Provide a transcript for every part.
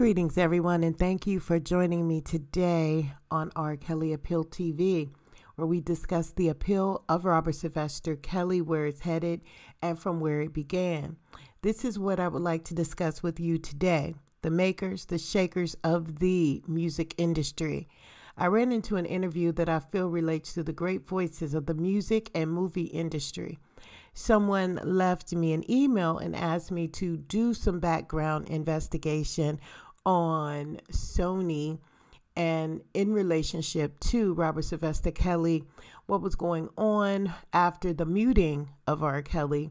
Greetings, everyone, and thank you for joining me today on R. Kelly Appeal TV, where we discuss the appeal of Robert Sylvester Kelly, where it's headed, and from where it began. This is what I would like to discuss with you today the makers, the shakers of the music industry. I ran into an interview that I feel relates to the great voices of the music and movie industry. Someone left me an email and asked me to do some background investigation on Sony and in relationship to Robert Sylvester Kelly, what was going on after the muting of R. Kelly.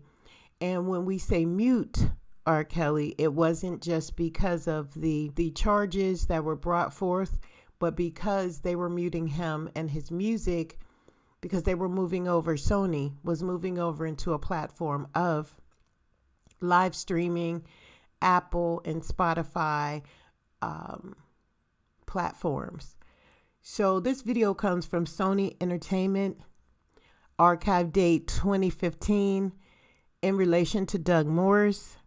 And when we say mute R. Kelly, it wasn't just because of the the charges that were brought forth, but because they were muting him and his music because they were moving over Sony was moving over into a platform of live streaming Apple and Spotify um, platforms. So this video comes from Sony Entertainment, archive date 2015, in relation to Doug Morris.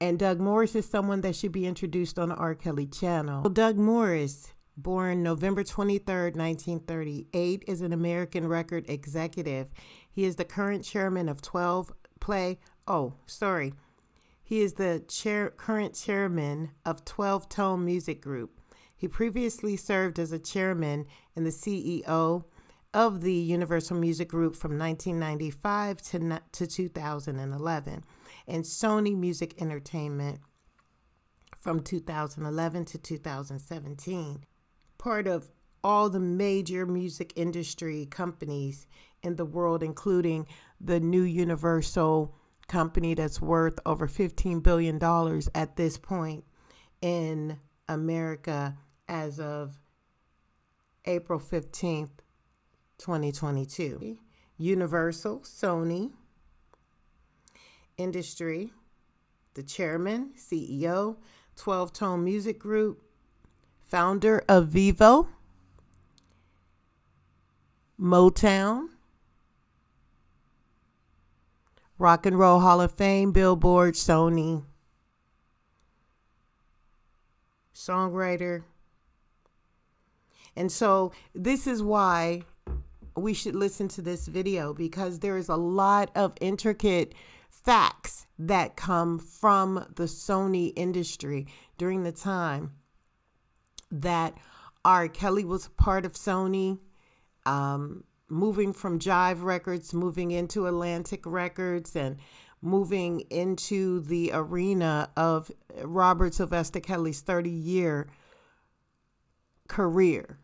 And Doug Morris is someone that should be introduced on the R. Kelly channel. Doug Morris, born November 23rd, 1938, is an American record executive. He is the current chairman of 12 Play. Oh, sorry. He is the chair, current chairman of 12 Tone Music Group. He previously served as a chairman and the CEO of the Universal Music Group from 1995 to, to 2011 and Sony Music Entertainment from 2011 to 2017. Part of all the major music industry companies in the world, including the new Universal company that's worth over $15 billion at this point in America as of April 15th, 2022. Universal, Sony, Industry, the chairman, CEO, 12 Tone Music Group, founder of Vevo, Motown, Rock and Roll Hall of Fame, Billboard, Sony, songwriter. And so this is why we should listen to this video because there is a lot of intricate facts that come from the Sony industry during the time that R. Kelly was part of Sony. Um, moving from Jive Records, moving into Atlantic Records, and moving into the arena of Robert Sylvester Kelly's 30 year career.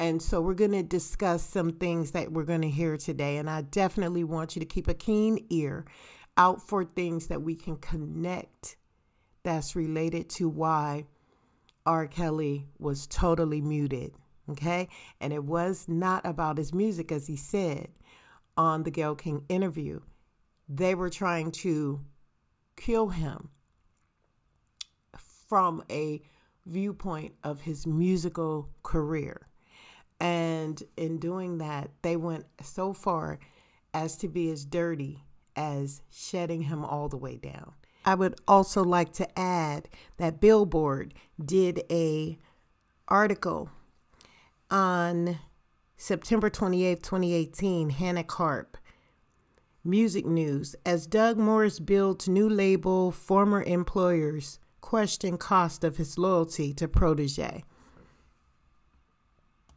And so we're going to discuss some things that we're going to hear today. And I definitely want you to keep a keen ear out for things that we can connect that's related to why R. Kelly was totally muted Okay. And it was not about his music, as he said on the Gayle King interview. They were trying to kill him from a viewpoint of his musical career. And in doing that, they went so far as to be as dirty as shutting him all the way down. I would also like to add that Billboard did a article on September 28, 2018, Hannah Karp. Music news. As Doug Morris builds new label, former employers question cost of his loyalty to protege.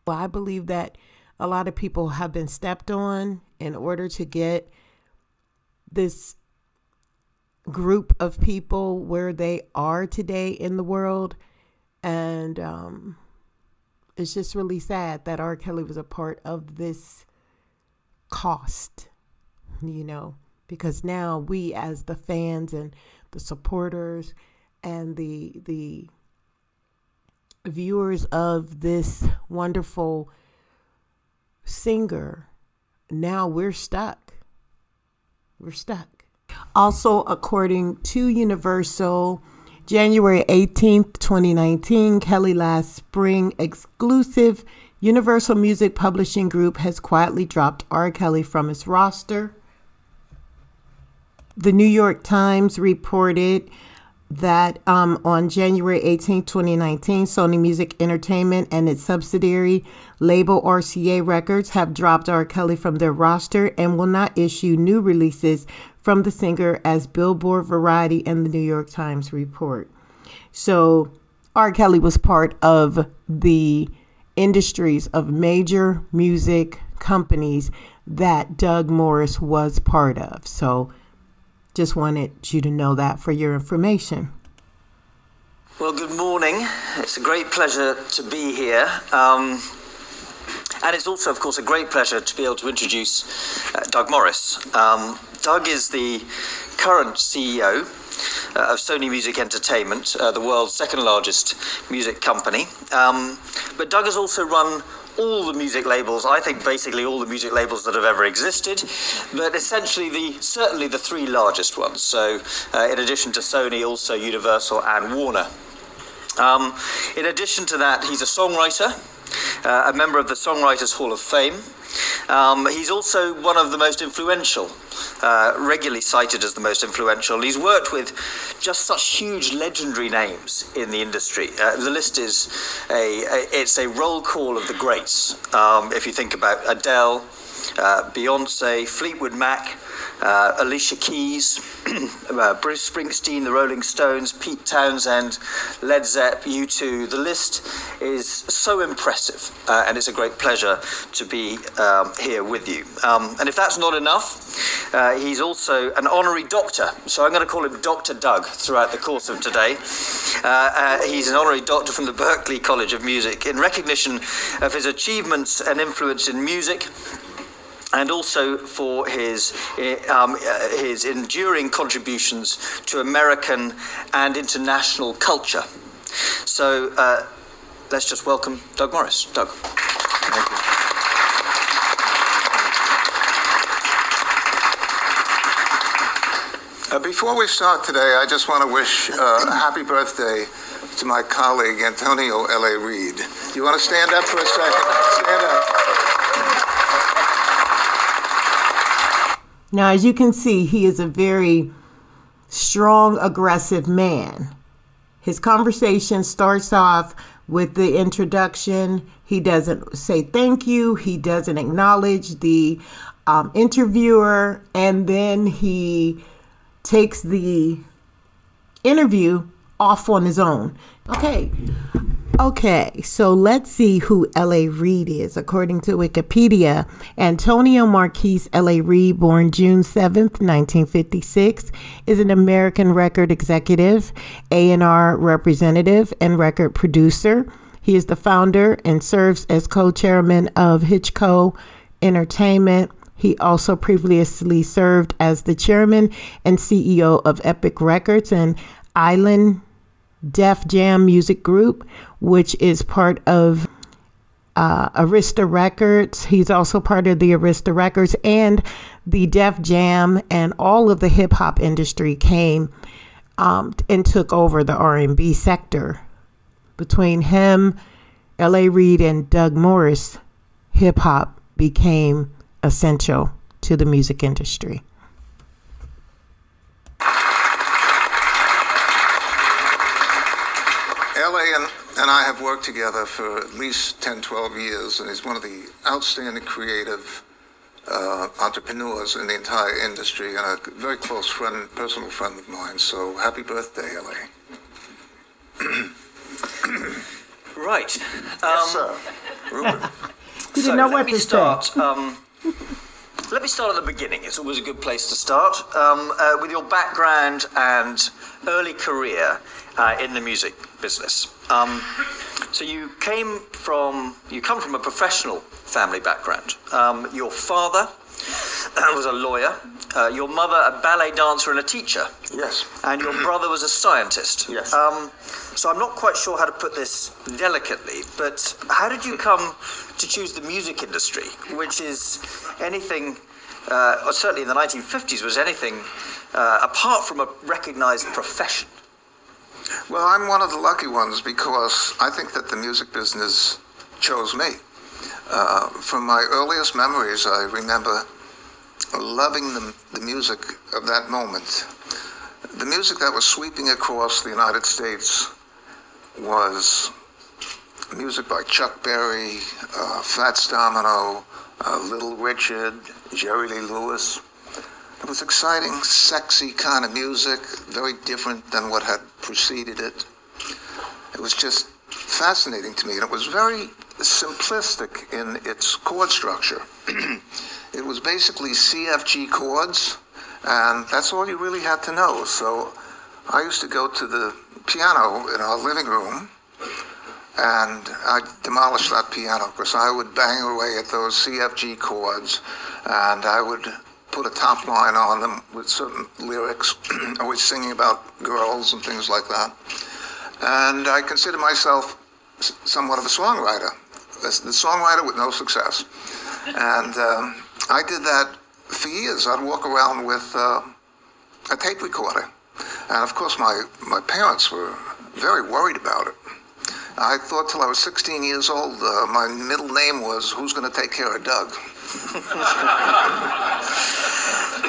Well, I believe that a lot of people have been stepped on in order to get this group of people where they are today in the world. And um, it's just really sad that R. Kelly was a part of this cost, you know, because now we as the fans and the supporters and the the viewers of this wonderful singer, now we're stuck. We're stuck. Also, according to Universal, January 18th, 2019, Kelly Last Spring exclusive Universal Music Publishing Group has quietly dropped R. Kelly from its roster. The New York Times reported that um, on January 18, 2019, Sony Music Entertainment and its subsidiary label RCA Records have dropped R. Kelly from their roster and will not issue new releases from the singer as Billboard, Variety, and the New York Times report. So, R. Kelly was part of the industries of major music companies that Doug Morris was part of. So, just wanted you to know that for your information. Well, good morning. It's a great pleasure to be here. Um, and it's also, of course, a great pleasure to be able to introduce uh, Doug Morris. Um, Doug is the current CEO uh, of Sony Music Entertainment, uh, the world's second largest music company. Um, but Doug has also run all the music labels, I think basically all the music labels that have ever existed, but essentially the certainly the three largest ones. So uh, in addition to Sony, also Universal and Warner. Um, in addition to that, he's a songwriter, uh, a member of the Songwriters Hall of Fame. Um, he's also one of the most influential, uh, regularly cited as the most influential. He's worked with just such huge legendary names in the industry. Uh, the list is a, a, it's a roll call of the greats. Um, if you think about Adele, uh, Beyonce, Fleetwood Mac, uh, Alicia Keys, uh, Bruce Springsteen, the Rolling Stones, Pete Townshend, Led Zepp, U2. The list is so impressive, uh, and it's a great pleasure to be um, here with you. Um, and if that's not enough, he's also an honorary doctor, so I'm going to call him Dr. Doug throughout the course of today. He's an honorary doctor from the Berklee College of Music in recognition of his achievements and influence in music and also for his, eh, um, uh, his enduring contributions to American and international culture. So uh, let's just welcome Doug Morris. Doug. Thank you. Uh, before we start today, I just want to wish uh, a happy birthday to my colleague Antonio L.A. Reid. You want to stand up for a second? Stand up. Now, as you can see, he is a very strong, aggressive man. His conversation starts off with the introduction. He doesn't say thank you, he doesn't acknowledge the um, interviewer, and then he takes the interview off on his own. Okay, Okay, so let's see who L.A. Reid is. According to Wikipedia, Antonio Marquis L.A. Reid, born June 7th, 1956, is an American record executive, A&R representative, and record producer. He is the founder and serves as co-chairman of Hitco Entertainment. He also previously served as the chairman and CEO of Epic Records and Island Def Jam Music Group, which is part of uh, Arista Records. He's also part of the Arista Records and the Def Jam, and all of the hip hop industry came um, and took over the R&B sector. Between him, L.A. Reid, and Doug Morris, hip hop became essential to the music industry. And I have worked together for at least 10, 12 years, and he's one of the outstanding creative uh, entrepreneurs in the entire industry and a very close friend, personal friend of mine. So happy birthday, LA. right. Um, yes, sir. Ruben. you didn't know what to start. Um, let me start at the beginning. It's always a good place to start. Um, uh, with your background and early career uh, in the music business. Um, so you came from, you come from a professional family background. Um, your father was a lawyer, uh, your mother a ballet dancer and a teacher. Yes. And your brother was a scientist. Yes. Um, so I'm not quite sure how to put this delicately, but how did you come to choose the music industry, which is anything, uh, or certainly in the 1950s, was anything uh, apart from a recognized profession? Well, I'm one of the lucky ones because I think that the music business chose me. Uh, from my earliest memories, I remember loving the, the music of that moment. the music that was sweeping across the United States was music by Chuck Berry, uh, Fats Domino, uh, Little Richard, Jerry Lee Lewis. It was exciting, sexy kind of music, very different than what had preceded it. It was just fascinating to me, and it was very simplistic in its chord structure. it was basically CFG chords, and that's all you really had to know. So I used to go to the piano in our living room, and I demolished that piano because I would bang away at those CFG chords, and I would put a top line on them with certain lyrics, always singing about girls and things like that. And I consider myself somewhat of a songwriter, the songwriter with no success. And um, I did that for years. I'd walk around with uh, a tape recorder. And of course, my, my parents were very worried about it. I thought till I was 16 years old, uh, my middle name was Who's Going to Take Care of Doug?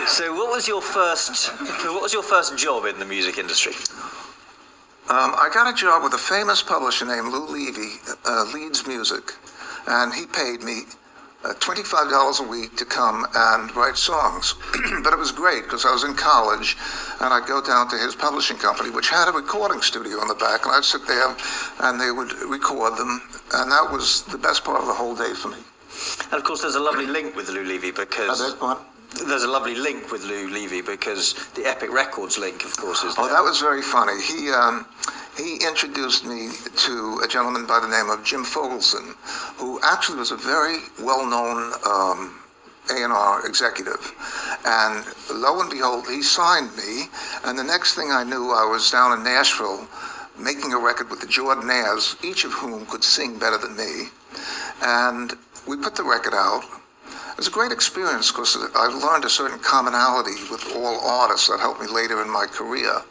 so, what was your first? What was your first job in the music industry? Um, I got a job with a famous publisher named Lou Levy, uh, Leeds Music, and he paid me uh, $25 a week to come and write songs. but it was great because I was in college and I'd go down to his publishing company, which had a recording studio in the back, and I'd sit there and they would record them. And that was the best part of the whole day for me. And of course, there's a lovely link with Lou Levy because. There's a lovely link with Lou Levy because the Epic Records link, of course, is. Oh, there. Oh, that was very funny. He um, he introduced me to a gentleman by the name of Jim Foglesong, who actually was a very well-known um, A&R executive. And lo and behold, he signed me, and the next thing I knew, I was down in Nashville making a record with the Jordanaires, each of whom could sing better than me. And we put the record out. It was a great experience because I learned a certain commonality with all artists that helped me later in my career.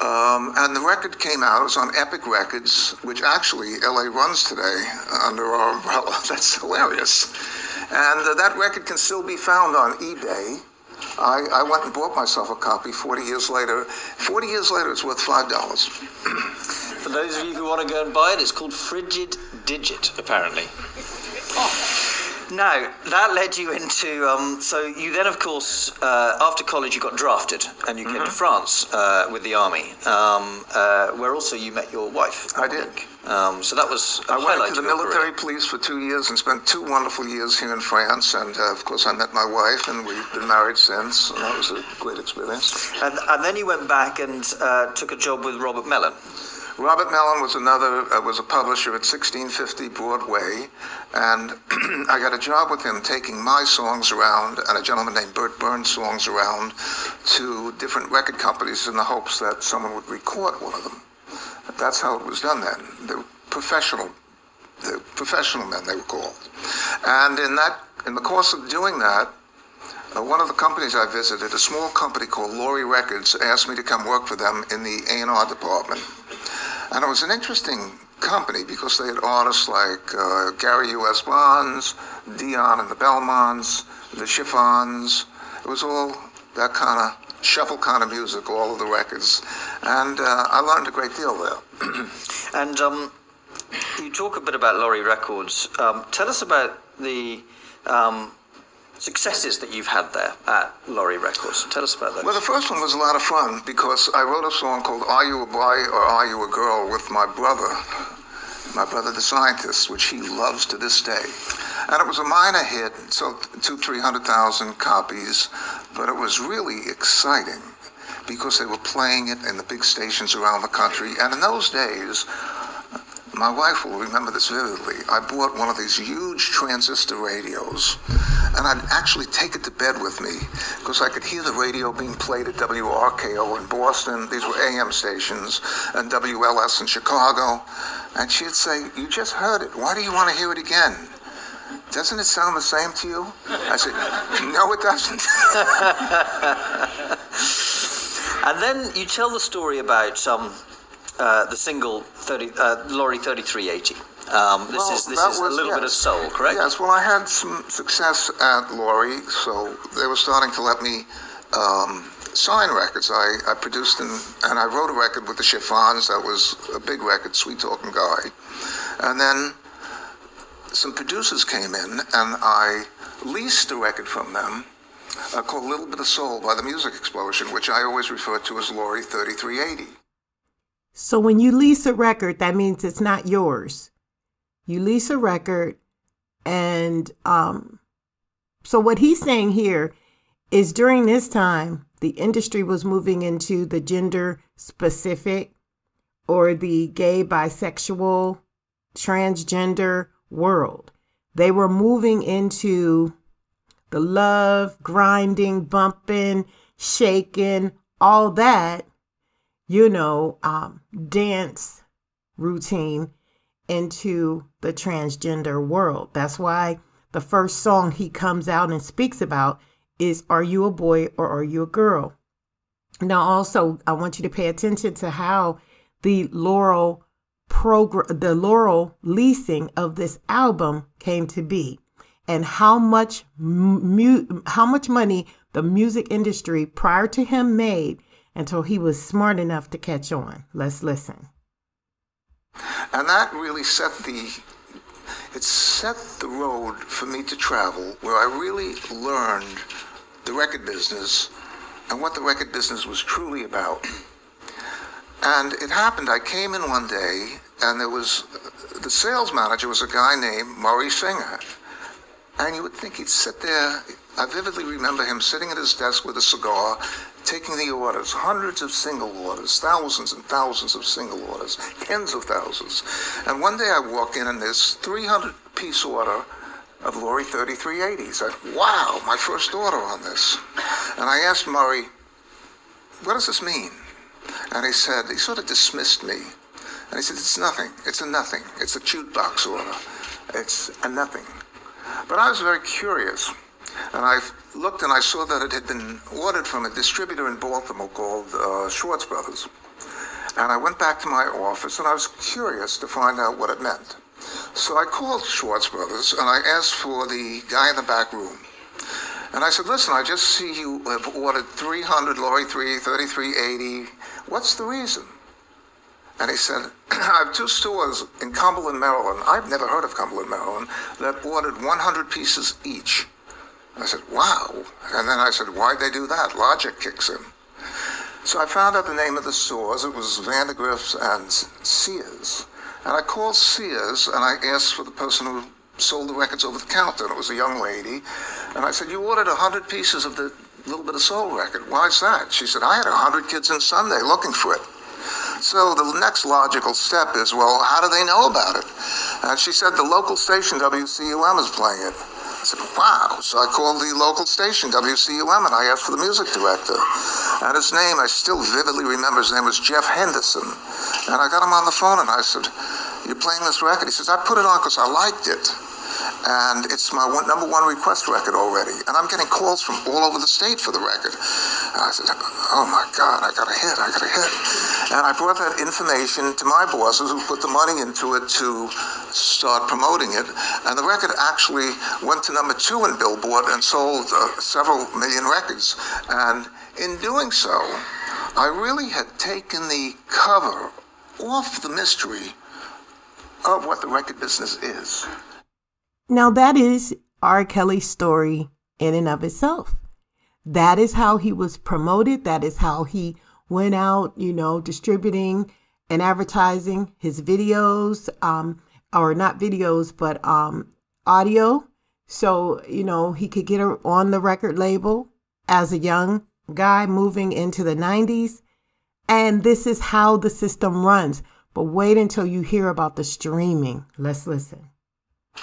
Um, and the record came out. It was on Epic Records, which actually LA runs today under our umbrella. That's hilarious. And uh, that record can still be found on eBay. I, I, went and bought myself a copy 40 years later. 40 years later, it's worth $5. For those of you who want to go and buy it, it's called Frigid Digit, apparently. Oh. Now, that led you into. Um, so, you then, of course, uh, after college, you got drafted and you mm-hmm. came to mm-hmm. France uh, with the army, um, uh, where also you met your wife. I did. Um, so that was. I went into the military career. police for two years and spent two wonderful years here in France. And uh, of course, I met my wife, and we've been married since. And that was a great experience. And, and then you went back and uh, took a job with Robert Mellin. Robert Mellin was another uh, was a publisher at 1650 Broadway, and I got a job with him taking my songs around and a gentleman named Bert Berns' songs around to different record companies in the hopes that someone would record one of them. That's how it was done then. The professional, the professional men they were called, and in that in the course of doing that. Uh, one of the companies I visited, a small company called Laurie Records, asked me to come work for them in the A&R department. And it was an interesting company because they had artists like uh, Gary U.S. Bonds, Dion and the Belmonts, the Chiffons. It was all that kind of shuffle kind of music, all of the records. And uh, I learned a great deal there. and um, you talk a bit about Laurie Records. Um, tell us about the um, successes that you've had there at Laurie Records. Tell us about that. Well, the first one was a lot of fun because I wrote a song called Are You a Boy or Are You a Girl with my brother, my brother the scientist, which he loves to this day. And it was a minor hit, sold two, 300,000 copies, but it was really exciting because they were playing it in the big stations around the country. And in those days, my wife will remember this vividly. I bought one of these huge transistor radios, and I'd actually take it to bed with me because I could hear the radio being played at WRKO in Boston. These were AM stations, and WLS in Chicago. And she'd say, You just heard it. Why do you want to hear it again? Doesn't it sound the same to you? I said, No, it doesn't. and then you tell the story about um, uh, the single 30, uh, Laurie 3380. Um, this well, is this is was, a little yes. bit of soul, correct? Yes. Well, I had some success at Laurie, so they were starting to let me um, sign records. I, I produced and, and I wrote a record with the Chiffons that was a big record, Sweet Talking Guy. And then some producers came in and I leased a record from them uh, called Little Bit of Soul by the Music Explosion, which I always refer to as Laurie 3380. So when you lease a record, that means it's not yours. You lease a record and um so what he's saying here is during this time the industry was moving into the gender specific or the gay bisexual transgender world. They were moving into the love, grinding, bumping, shaking, all that, you know, um, dance routine into the transgender world. That's why the first song he comes out and speaks about is Are You a Boy or Are You a Girl? Now, also, I want you to pay attention to how the Laurel program, the Laurel leasing of this album came to be, and how much mu- how much money the music industry prior to him made until he was smart enough to catch on. Let's listen. And that really set the it set the road for me to travel where I really learned the record business and what the record business was truly about. And it happened, I came in one day and there was the sales manager was a guy named Murray Singer. And you would think he'd sit there. I vividly remember him sitting at his desk with a cigar, taking the orders, hundreds of single orders, thousands and thousands of single orders, tens of thousands. And one day I walk in and there's 300 piece order of Laurie 3380. He said, wow, my first order on this. And I asked Murray, what does this mean? And he said, he sort of dismissed me. And he said, it's nothing. It's a nothing. It's a jukebox order. It's a nothing. But I was very curious. And I looked and I saw that it had been ordered from a distributor in Baltimore called uh, Schwartz Brothers. And I went back to my office and I was curious to find out what it meant. So I called Schwartz Brothers and I asked for the guy in the back room. And I said, listen, I just see you have ordered 300 Laurie 3, 3380. What's the reason? And he said, I have two stores in Cumberland, Maryland. I've never heard of Cumberland, Maryland, that ordered 100 pieces each. I said, wow. And then I said, why'd they do that? Logic kicks in. So I found out the name of the stores. It was Vandegrift's and Sears. And I called Sears and I asked for the person who sold the records over the counter. And it was a young lady. And I said, you ordered 100 pieces of the Little Bit of Soul record. Why's that? She said, I had 100 kids in Sunday looking for it. So the next logical step is, well, how do they know about it? And she said the local station WCUM is playing it. I said, wow. So I called the local station, WCUM, and I asked for the music director. And his name, I still vividly remember, his name was Jeff Henderson. And I got him on the phone and I said, you're playing this record? He says, I put it on because I liked it and it's my one, number one request record already. And I'm getting calls from all over the state for the record. And I said, oh my God, I got a hit, I got a hit. And I brought that information to my bosses who put the money into it to start promoting it. And the record actually went to number two in Billboard and sold uh, several million records. And in doing so, I really had taken the cover off the mystery of what the record business is. Now, that is R. Kelly's story in and of itself. That is how he was promoted. That is how he went out, you know, distributing and advertising his videos, um, or not videos, but um, audio. So, you know, he could get on the record label as a young guy moving into the 90s. And this is how the system runs. But wait until you hear about the streaming. Let's listen.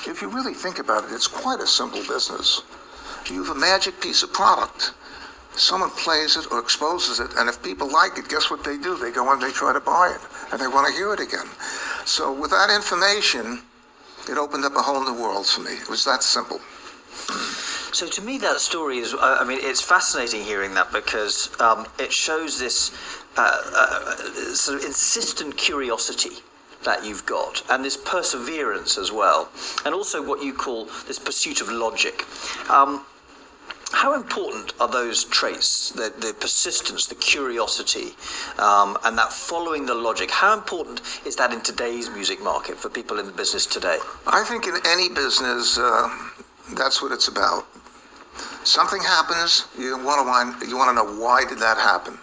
If you really think about it, it's quite a simple business. You have a magic piece of product. Someone plays it or exposes it, and if people like it, guess what they do? They go and they try to buy it, and they want to hear it again. So with that information, it opened up a whole new world for me. It was that simple. So to me, that story is, I mean, it's fascinating hearing that because um, it shows this uh, uh, sort of insistent curiosity that you've got, and this perseverance as well, and also what you call this pursuit of logic. Um, how important are those traits, the, the persistence, the curiosity, um, and that following the logic? How important is that in today's music market for people in the business today? I think in any business, uh, that's what it's about. Something happens, you want to you want to know why did that happen,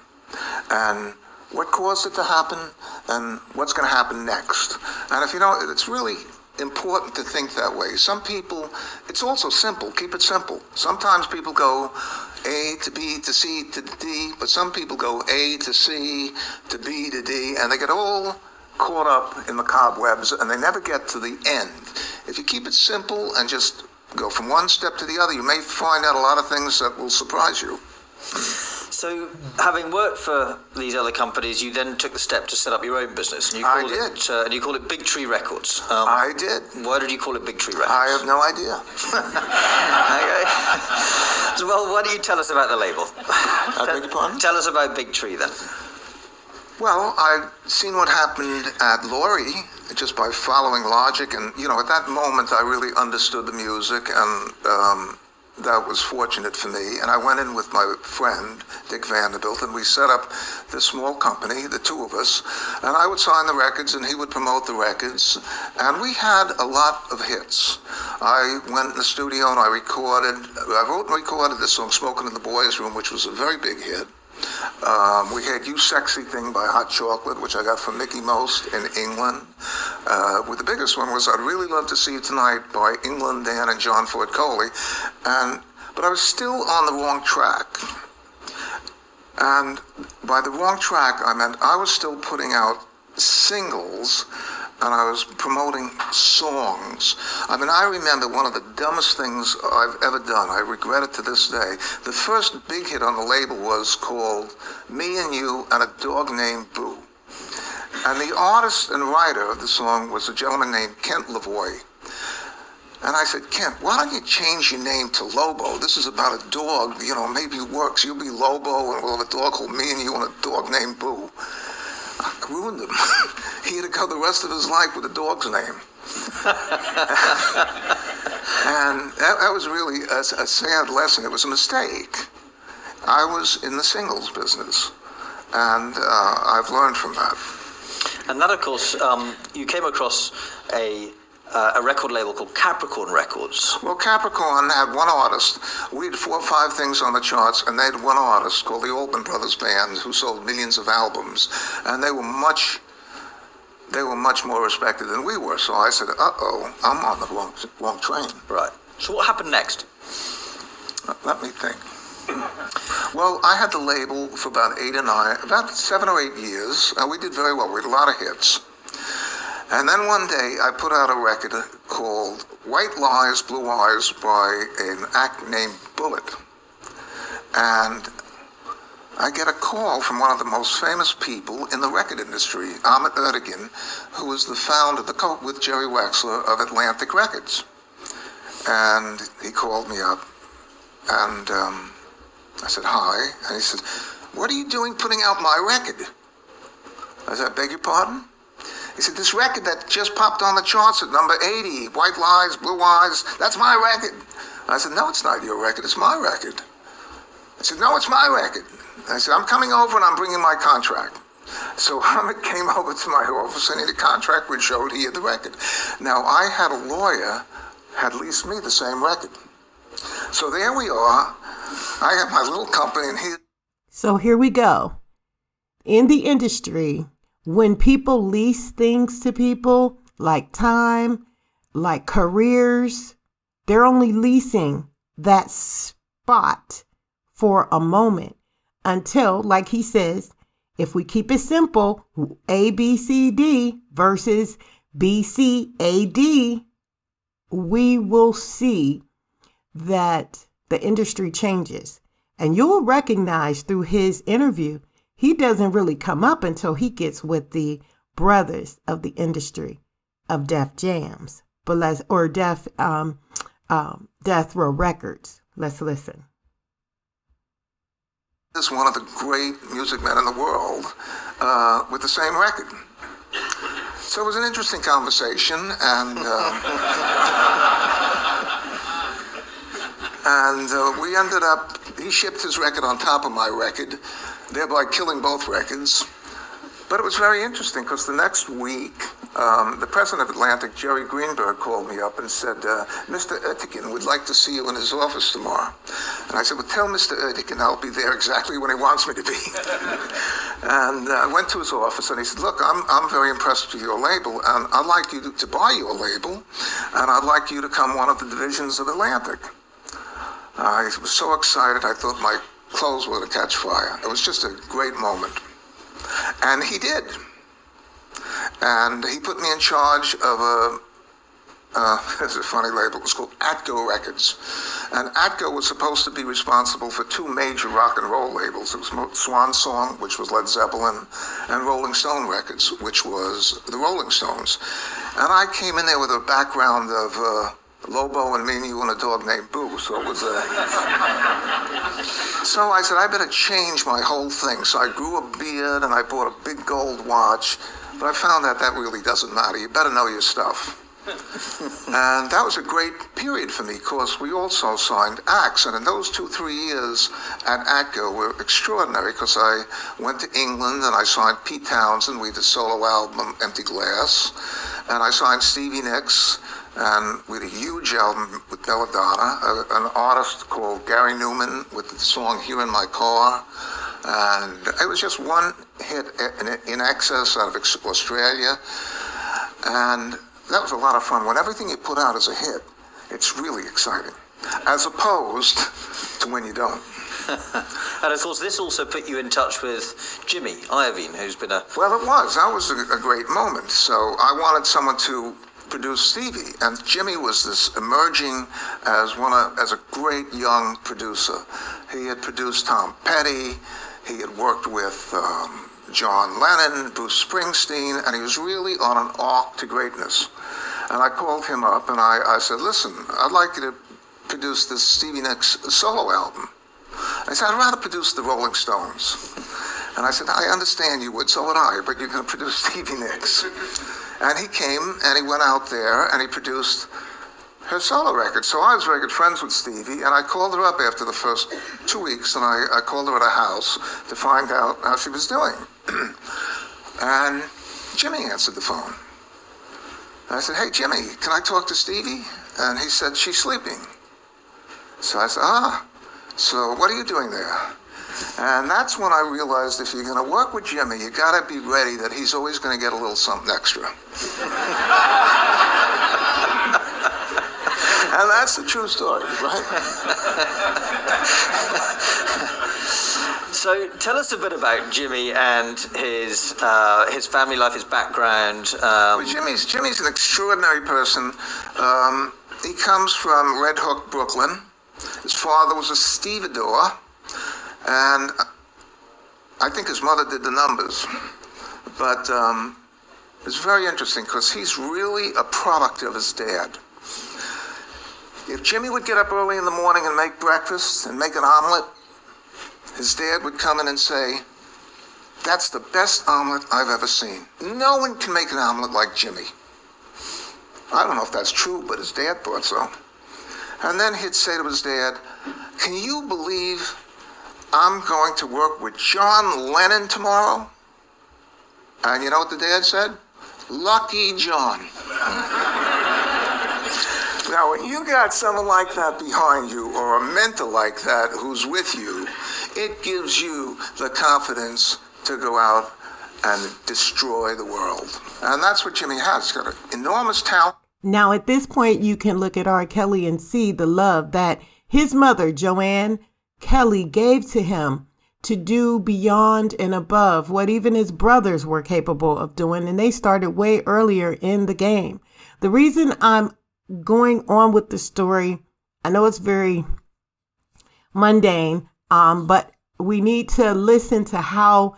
and what caused it to happen, and what's going to happen next. And if you know, it's really important to think that way. Some people, it's also simple. Keep it simple. Sometimes people go A to B to C to D, but some people go A to C to B to D, and they get all caught up in the cobwebs and they never get to the end. If you keep it simple and just go from one step to the other, you may find out a lot of things that will surprise you. So, having worked for these other companies, you then took the step to set up your own business, and you I called did. it uh, and you call it Big Tree Records. Um, I did. why did you call it Big Tree Records? I have no idea. okay. so, well, why don't you tell us about the label? I beg your pardon? Tell us about Big Tree then. Well, I've seen what happened at Laurie just by following logic, and you know, at that moment, I really understood the music, and um, that was fortunate for me. And I went in with my friend Dick Vanderbilt, and we set up this small company, the two of us. And I would sign the records, and he would promote the records, and we had a lot of hits. I went in the studio and I recorded. I wrote and recorded the song "Smoking in the Boys' Room," which was a very big hit. Um, we had You Sexy Thing by Hot Chocolate, which I got from Mickie Most in England. Uh, the biggest one was I'd Really Love to See You Tonight by England Dan and John Ford Coley. And, but I was still on the wrong track. And by the wrong track, I meant I was still putting out singles and I was promoting songs. I mean, I remember one of the dumbest things I've ever done. I regret it to this day. The first big hit on the label was called Me and You and a Dog Named Boo. And the artist and writer of the song was a gentleman named Kent Lavoie. And I said, Kent, why don't you change your name to Lobo? This is about a dog. You know, maybe it works. You'll be Lobo, and we'll have a dog called Me and You and a dog named Boo. Ruined him. he had to go the rest of his life with a dog's name. and that, that was really a, a sad lesson. It was a mistake. I was in the singles business, and uh, I've learned from that. And that, of course, um, you came across a uh, a record label called Capricorn Records. Well, Capricorn had one artist. We had four or five things on the charts, and they had one artist called the Allman Brothers Band who sold millions of albums, and they were much. They were much more respected than we were. So I said, "Uh oh, I'm on the wrong wrong train." Right. So what happened next? Let me think. Well, I had the label for about eight or nine, about seven or eight years, and we did very well. We had a lot of hits. And then one day I put out a record called White Lies, Blue Eyes by an act named Bullet. And I get a call from one of the most famous people in the record industry, Ahmet who was the founder, the co with Jerry Wexler of Atlantic Records. And he called me up, and um, I said, Hi. And he said, What are you doing putting out my record? I said, Beg your pardon? He said, This record that just popped on the charts at number 80, White Lies, Blue Eyes, that's my record. I said, No, it's not your record, it's my record. I said, No, it's my record. I said, I'm coming over and I'm bringing my contract. So Ahmet came over to my office and he had a contract which showed he had the record. Now, I had a lawyer had leased me the same record. So there we are. I have my little company and he. So here we go. In the industry, when people lease things to people like time, like careers, they're only leasing that spot for a moment until, like he says, if we keep it simple, A, B, C, D versus B, C, A, D, we will see that the industry changes. And you'll recognize through his interview, he doesn't really come up until he gets with the brothers of the industry of Def Jams, but let's or Def um, um, Death Row Records. Let's listen. This is one of the great music men in the world uh, with the same record. So it was an interesting conversation, and uh, And uh, we ended up, he shipped his record on top of my record, thereby killing both records. But it was very interesting because the next week, um, the president of Atlantic, Jerry Greenberg, called me up and said, uh, Mr. Ertegun would like to see you in his office tomorrow. And I said, Well, tell Mr. Ertegun I'll be there exactly when he wants me to be. and uh, I went to his office and he said, Look, I'm, I'm very impressed with your label, and I'd like you to, to buy your label, and I'd like you to come one of the divisions of Atlantic. I was so excited, I thought my clothes were to catch fire. It was just a great moment. And he did. And he put me in charge of a, uh, a funny label, it's called Atco Records. And Atco was supposed to be responsible for two major rock and roll labels. It was Swan Song, which was Led Zeppelin, and Rolling Stone Records, which was the Rolling Stones. And I came in there with a background of uh, Lobo and me and you and a dog named Boo. So it was a. so I said, I better change my whole thing. So I grew a beard and I bought a big gold watch. But I found that that really doesn't matter. You better know your stuff. and that was a great period for me because we also signed acts. And in those two, three years at ATCO were extraordinary because I went to England and I signed Pete Townshend. We did a solo album, Empty Glass. And I signed Stevie Nicks and we had a huge album with Belladonna, a, an artist called Gary Numan with the song Here in My Car. And it was just one hit in, INXS out of Australia. And that was a lot of fun. When everything you put out is a hit, it's really exciting, as opposed to when you don't. and of course, this also put you in touch with Jimmy Iovine, who's been a. Well, it was. That was a, a great moment. So I wanted someone to produced Stevie, and Jimmy was this emerging as one of, as a great young producer. He had produced Tom Petty, he had worked with um, John Lennon, Bruce Springsteen, and he was really on an arc to greatness. And I called him up and I, I said, "Listen, I'd like you to produce this Stevie Nicks solo album." I said, "I'd rather produce the Rolling Stones." And I said, "I understand you would, so would I, but you're going to produce Stevie Nicks." And he came and he went out there and he produced her solo record. So I was very good friends with Stevie, and I called her up after the first two weeks, and I, I called her at her house to find out how she was doing. and Jimmy answered the phone. I said, Hey, Jimmy, can I talk to Stevie? And he said, She's sleeping. So I said, Ah, so what are you doing there? And that's when I realized if you're going to work with Jimmy, you got to be ready that he's always going to get a little something extra. and that's the true story, right? So tell us a bit about Jimmy and his uh, his family life, his background. Um... Well, Jimmy's Jimmy's an extraordinary person. Um, he comes from Red Hook, Brooklyn. His father was a stevedore. And I think his mother did the numbers. But um, it's very interesting because he's really a product of his dad. If Jimmy would get up early in the morning and make breakfast and make an omelet, his dad would come in and say, That's the best omelet I've ever seen. No one can make an omelet like Jimmy. I don't know if that's true, but his dad thought so. And then he'd say to his dad, Can you believe I'm going to work with John Lennon tomorrow. And you know what the dad said? Lucky John. now, when you got someone like that behind you, or a mentor like that who's with you, it gives you the confidence to go out and destroy the world. And that's what Jimmy has. He's got an enormous talent. Now, at this point, you can look at R. Kelly and see the love that his mother, Joanne Kelly gave to him to do beyond and above what even his brothers were capable of doing. And they started way earlier in the game. The reason I'm going on with the story, I know it's very mundane, um, but we need to listen to how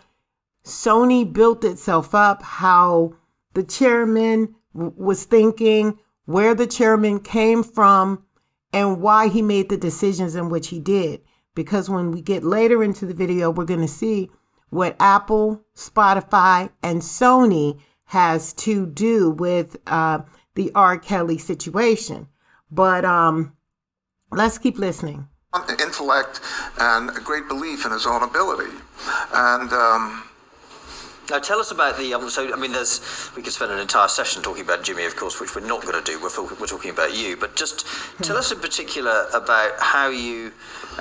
Sony built itself up, how the chairman was thinking, where the chairman came from, and why he made the decisions in which he did because when we get later into the video, we're going to see what Apple, Spotify, and Sony has to do with uh, the R. Kelly situation. But um, Let's keep listening. Intellect and a great belief in his own ability. And um, now, tell us about the. Um, so, I mean, there's we could spend an entire session talking about Jimmy, of course, which we're not going to do. We're, we're talking about you, but just tell us in particular about how you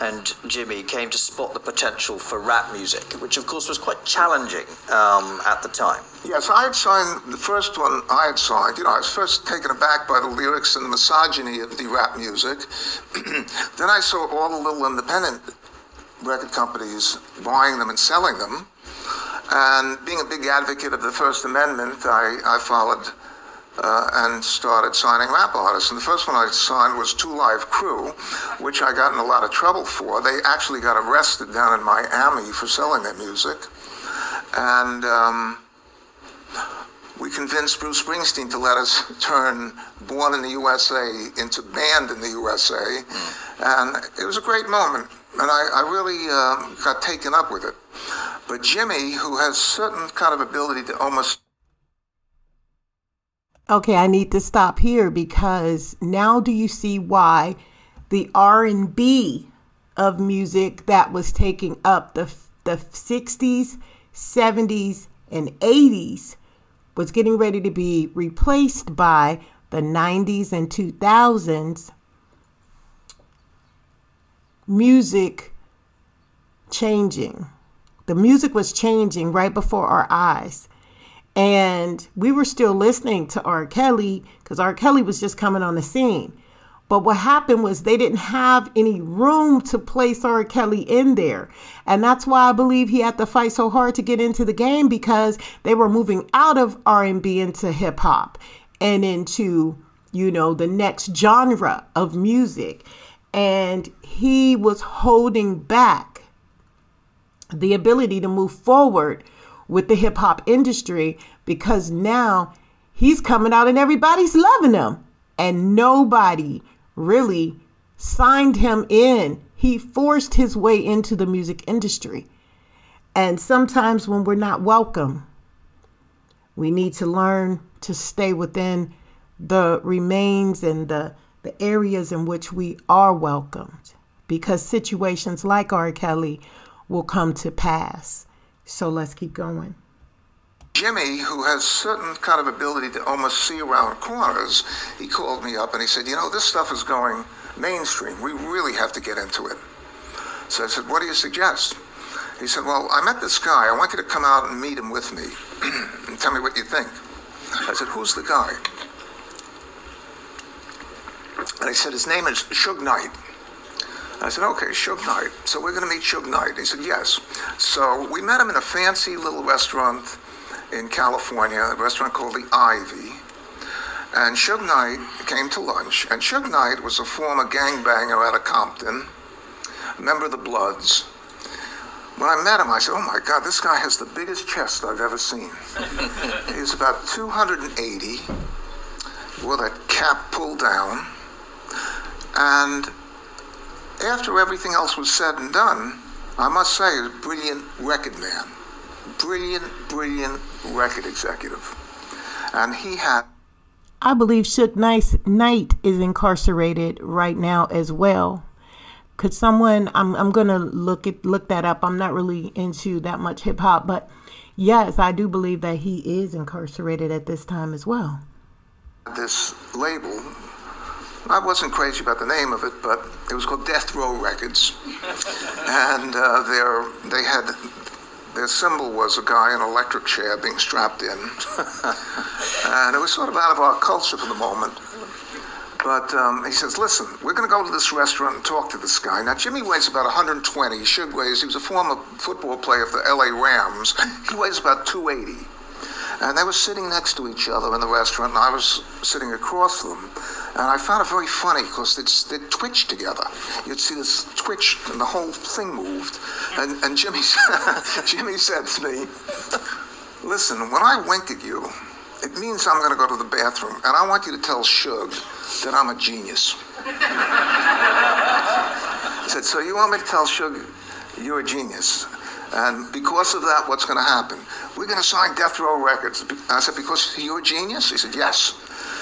and Jimmy came to spot the potential for rap music, which, of course, was quite challenging um, at the time. Yes, I had signed the first one. I had signed. You know, I was first taken aback by the lyrics and the misogyny of the rap music. then I saw all the little independent record companies buying them and selling them. And being a big advocate of the First Amendment, I, I followed uh, and started signing rap artists. And the first one I signed was Two Live Crew, which I got in a lot of trouble for. They actually got arrested down in Miami for selling their music. And um, we convinced Bruce Springsteen to let us turn Born in the USA into Banned in the USA. And it was a great moment. And I, I really uh, got taken up with it. But Jimmy, who has certain kind of ability to almost Okay, I need to stop here because now do you see why the R&B of music that was taking up the the 60s, 70s and 80s was getting ready to be replaced by the 90s and 2000s music changing the music was changing right before our eyes. And we were still listening to R. Kelly because R. Kelly was just coming on the scene. But what happened was they didn't have any room to place R. Kelly in there. And that's why I believe he had to fight so hard to get into the game because they were moving out of R&B into hip hop and into, you know, the next genre of music. And he was holding back the ability to move forward with the hip hop industry because now he's coming out and everybody's loving him. And nobody really signed him in. He forced his way into the music industry. And sometimes when we're not welcome, we need to learn to stay within the remains and the, the areas in which we are welcomed. Because situations like R. Kelly will come to pass. So let's keep going. Jimmy, who has certain kind of ability to almost see around corners, he called me up and he said, You know, this stuff is going mainstream. We really have to get into it. So I said, What do you suggest? He said, Well, I met this guy. I want you to come out and meet him with me and tell me what you think. I said, Who's the guy? And he said, His name is Suge Knight. I said, okay, Suge Knight. So we're going to meet Suge Knight. He said, yes. So we met him in a fancy little restaurant in California, a restaurant called the Ivy. And Suge Knight came to lunch. And Suge Knight was a former gangbanger out of Compton, a member of the Bloods. When I met him, I said, oh my God, this guy has the biggest chest I've ever seen. He's about 280, with a cap pulled down. And after everything else was said and done, I must say, a brilliant record man. Brilliant, brilliant record executive. And he had. I believe Suge Knight is incarcerated right now as well. Could someone? I'm I'm gonna look it look that up. I'm not really into that much hip hop, but yes, I do believe that he is incarcerated at this time as well. This label I wasn't crazy about the name of it, but it was called Death Row Records, and uh, their they had their symbol was a guy in an electric chair being strapped in, and it was sort of out of our culture for the moment. But um, he says, listen, we're going to go to this restaurant and talk to this guy. Now, Jimmy weighs about 120. Suge weighs, he was a former football player for the LA Rams. He weighs about 280. And they were sitting next to each other in the restaurant, and I was sitting across them. And I found it very funny because they twitched together. You'd see this twitch, and the whole thing moved. And, and Jimmy, Jimmy said to me, Listen, when I wink at you, it means I'm going to go to the bathroom, and I want you to tell Suge that I'm a genius. I said, So you want me to tell Suge you're a genius? And because of that, what's going to happen? We're going to sign Death Row Records. I said, Because you're a genius? He said, Yes.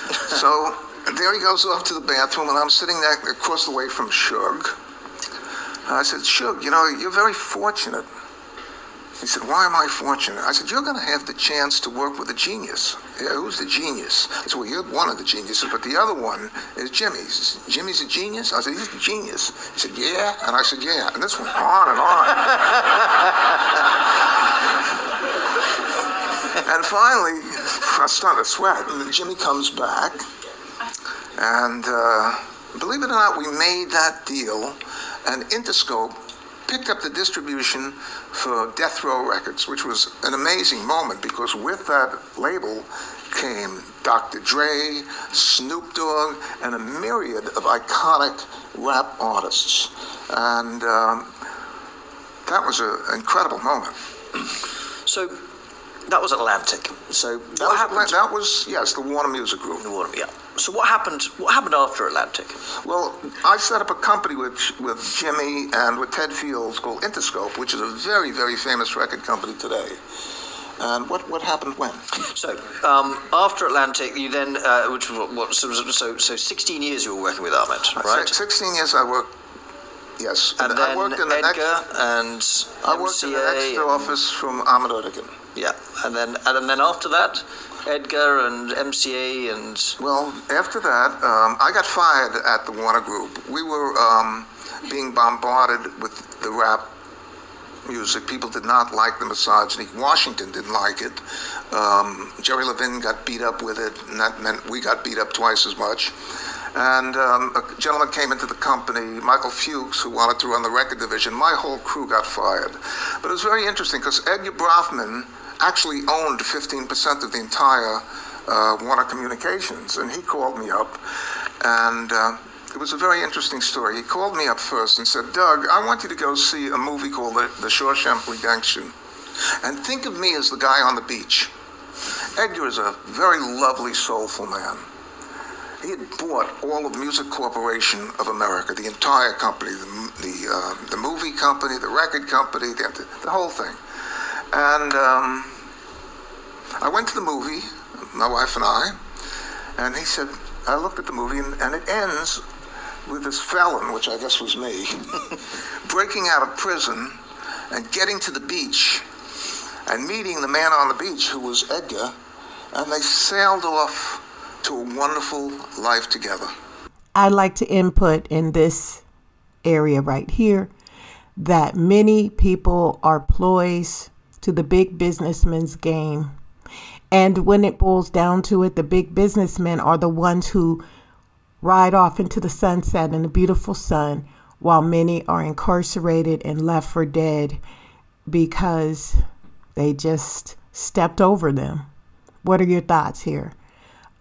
so there he goes off to the bathroom, and I'm sitting there across the way from Suge. I said, Suge, you know, you're very fortunate. He said, Why am I fortunate? I said, You're going to have the chance to work with a genius. Yeah, who's the genius? I said, Well, you're one of the geniuses, but the other one is Jimmy. He says, Jimmy's a genius? I said, He's a genius. He said, Yeah. And I said, Yeah. And this went on and on. and finally, I started to sweat, and Jimmy comes back. And uh, believe it or not, we made that deal, and Interscope picked up the distribution for Death Row Records, which was an amazing moment because with that label came Dr. Dre, Snoop Dogg, and a myriad of iconic rap artists. And um, that was an incredible moment. So that was Atlantic. So that what was, happened? That was yes, the Warner Music Group. The Warner, yeah. So what happened? What happened after Atlantic? Well, I set up a company with with Jimmy and with Ted Fields called Interscope, which is a very very famous record company today. And what, what happened when? So um, after Atlantic, you then, uh, which what, what so, so so 16 years you were working with Ahmet, right? 16 years I worked. Yes, and, and then I worked in the Edgar next, and I worked in the office from Ahmet Ertegun. Yeah, and then and then after that, Edgar and MCA and. Well, after that, um, I got fired at the Warner Group. We were um, being bombarded with the rap music. People did not like the misogyny. Washington didn't like it. Um, Jerry Levin got beat up with it, and that meant we got beat up twice as much. And um, a gentleman came into the company, Michael Fuchs, who wanted to run the record division. My whole crew got fired. But it was very interesting because Edgar Bronfman actually owned 15% of the entire uh, Warner Communications. And he called me up, and uh, it was a very interesting story. He called me up first and said, Doug, I want you to go see a movie called The, the Shawshank Redemption. And think of me as the guy on the beach. Edgar is a very lovely, soulful man. He had bought all of Music Corporation of America, the entire company, the, the, uh, the movie company, the record company, the, the whole thing. And um, I went to the movie, my wife and I, and he said, I looked at the movie, and, and it ends with this felon, which I guess was me, breaking out of prison and getting to the beach and meeting the man on the beach who was Edgar, and they sailed off to a wonderful life together. I'd like to input in this area right here that many people are ploys to the big businessman's game. And when it boils down to it, the big businessmen are the ones who ride off into the sunset in the beautiful sun, while many are incarcerated and left for dead because they just stepped over them. What are your thoughts here?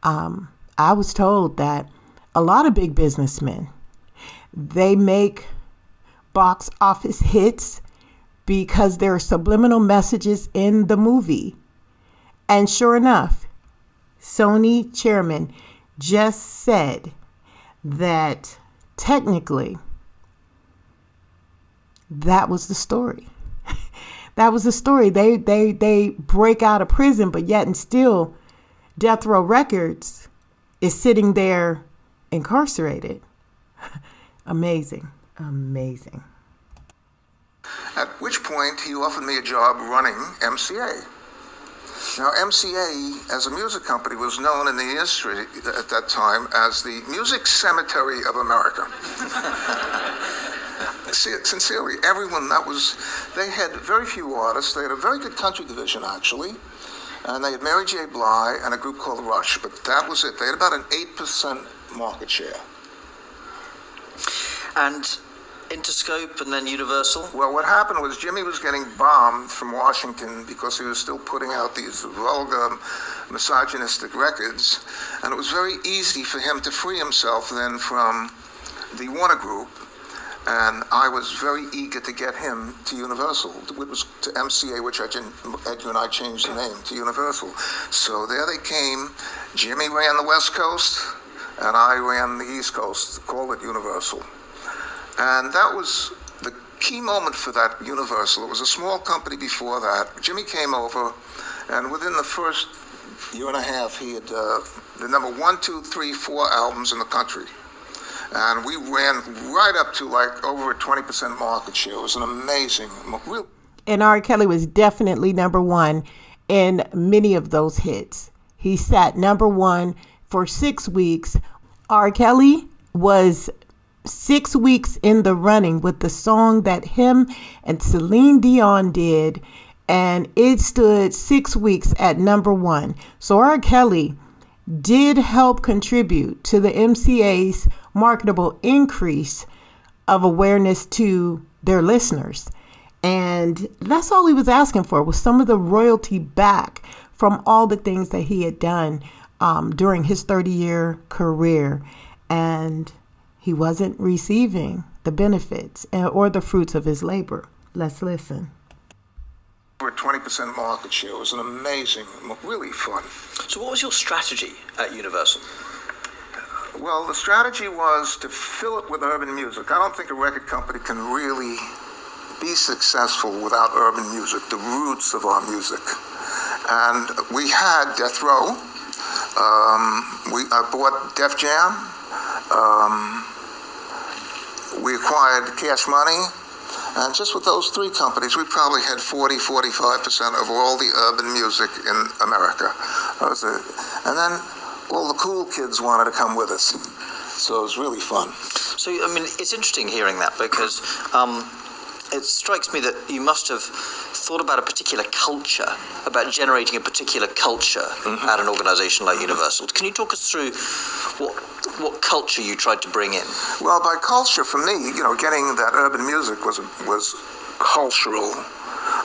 Um, I was told that a lot of big businessmen they make box office hits because there are subliminal messages in the movie. And sure enough, Sony chairman just said that technically that was the story. that was the story. They they they break out of prison, but yet and still Death Row Records is sitting there incarcerated. amazing. Amazing. At which point, he offered me a job running MCA. Now, MCA, as a music company, was known in the industry at that time as the Music Cemetery of America. Sincerely, everyone that was, they had very few artists. They had a very good country division, actually. And they had Mary J. Blige and a group called Rush, but that was it. They had about an 8% market share. And Interscope and then Universal? Well, what happened was Jimmy was getting bombed from Washington because he was still putting out these vulgar, misogynistic records, and it was very easy for him to free himself then from the Warner Group. And I was very eager to get him to Universal. It was to MCA, which I, Edgar and I changed the name to Universal. So there they came. Jimmy ran the West Coast, and I ran the East Coast, called it Universal. And that was the key moment for that Universal. It was a small company before that. Jimmy came over, and within the first year and a half, he had uh, the number one, two, three, four albums in the country. And we ran right up to like over a 20% market share. It was an amazing, real. And R. Kelly was definitely number one in many of those hits. He sat number one for six weeks. R. Kelly was six weeks in the running with the song that him and Celine Dion did, and it stood six weeks at number one. So R. Kelly did help contribute to the MCA's marketable increase of awareness to their listeners. And that's all he was asking for was some of the royalty back from all the things that he had done um, during his 30 year career. And he wasn't receiving the benefits or the fruits of his labor. Let's listen. We're 20% market share. It was an amazing, really fun. So, what was your strategy at Universal? Well, the strategy was to fill it with urban music. I don't think a record company can really be successful without urban music, the roots of our music. And we had Death Row. Um, we I bought Def Jam. Um, we acquired Cash Money, and just with those three companies, we probably had 40, 45% of all the urban music in America. And then all the cool kids wanted to come with us. So it was really fun. So, I mean, it's interesting hearing that because um, it strikes me that you must have thought about a particular culture, about generating a particular culture mm-hmm. at an organization like Universal. Can you talk us through what what culture you tried to bring in? Well, by culture, for me, you know, getting that urban music was was cultural,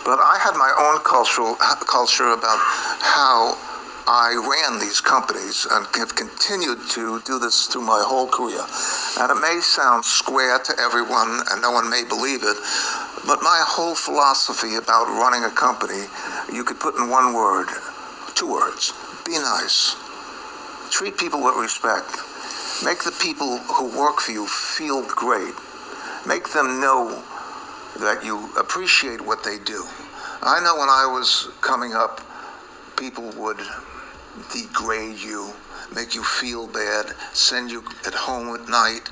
but I had my own cultural culture about how I ran these companies and have continued to do this through my whole career. And it may sound square to everyone, and no one may believe it, but my whole philosophy about running a company, you could put in one word, two words be nice. Treat people with respect. Make the people who work for you feel great. Make them know that you appreciate what they do. I know when I was coming up, people would degrade you, make you feel bad, send you at home at night,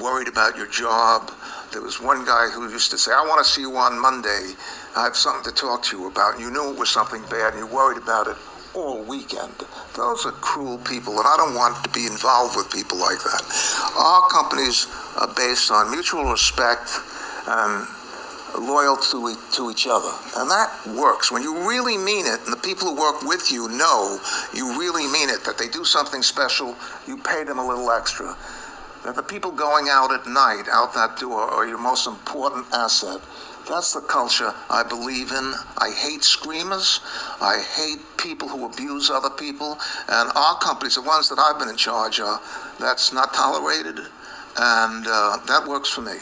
worried about your job. There was one guy who used to say, I want to see you on Monday. I have something to talk to you about. You knew it was something bad and you worried about it all weekend. Those are cruel people, and I don't want to be involved with people like that. Our companies are based on mutual respect and loyal to, e- to each other. And that works. When you really mean it, and the people who work with you know you really mean it, that they do something special, you pay them a little extra. That the people going out at night, out that door, are your most important asset. That's the culture I believe in. I hate screamers. I hate people who abuse other people. And our companies, the ones that I've been in charge of, that's not tolerated. And uh, that works for me.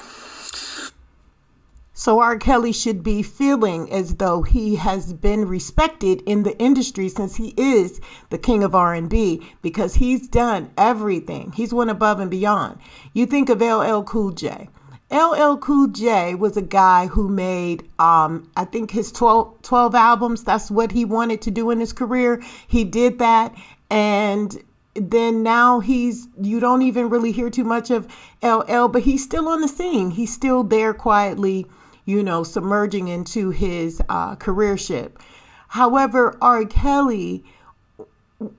So R. Kelly should be feeling as though he has been respected in the industry since he is the king of R&B because he's done everything. He's went above and beyond. You think of LL Cool J. LL Cool J was a guy who made, um, I think, his 12, 12 albums. That's what he wanted to do in his career. He did that. And then now he's, you don't even really hear too much of LL, but he's still on the scene. He's still there quietly you know, submerging into his uh, career ship. However, R. Kelly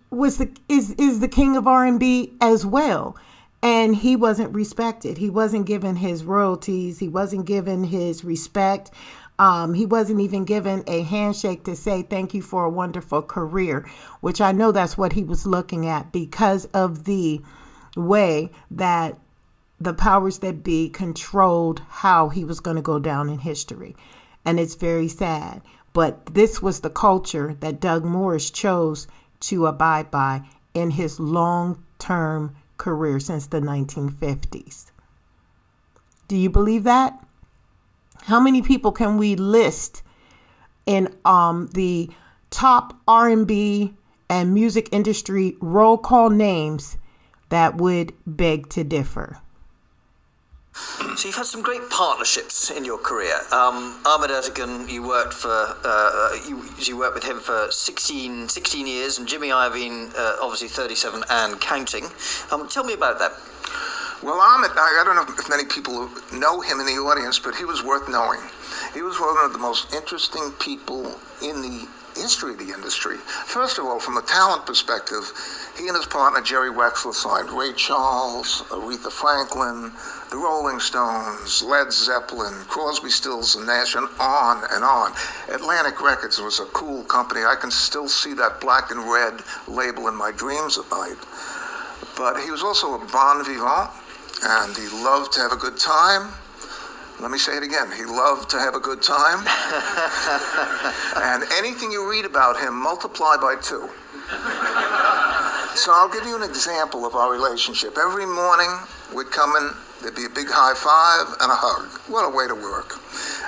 was the is is the king of R&B as well and he wasn't respected he wasn't given his royalties he wasn't given his respect um, he wasn't even given a handshake to say thank you for a wonderful career which i know that's what he was looking at because of the way that the powers that be controlled how he was going to go down in history. And it's very sad. But this was the culture that Doug Morris chose to abide by in his long term career since the 1950s. Do you believe that? How many people can we list in um, the top R&B and music industry roll call names that would beg to differ? So you've had some great partnerships in your career. Um, Ahmet Ertegun, you worked for uh, you, you worked with him for 16, 16 years, and Jimmy Iovine, uh, obviously 37 and counting. Um, tell me about that. Well, Ahmet, I, I don't know if many people know him in the audience, but he was worth knowing. He was one of the most interesting people in the history of the industry. First of all, from a talent perspective, he and his partner Jerry Wexler signed Ray Charles, Aretha Franklin, the Rolling Stones, Led Zeppelin, Crosby, Stills and Nash, and on and on. Atlantic Records was a cool company. I can still see that black and red label in my dreams at night. But he was also a bon vivant, and he loved to have a good time. Let me say it again. He loved to have a good time. and anything you read about him, multiply by two. So I'll give you an example of our relationship. Every morning, we'd come in, there'd be a big high five and a hug. What a way to work.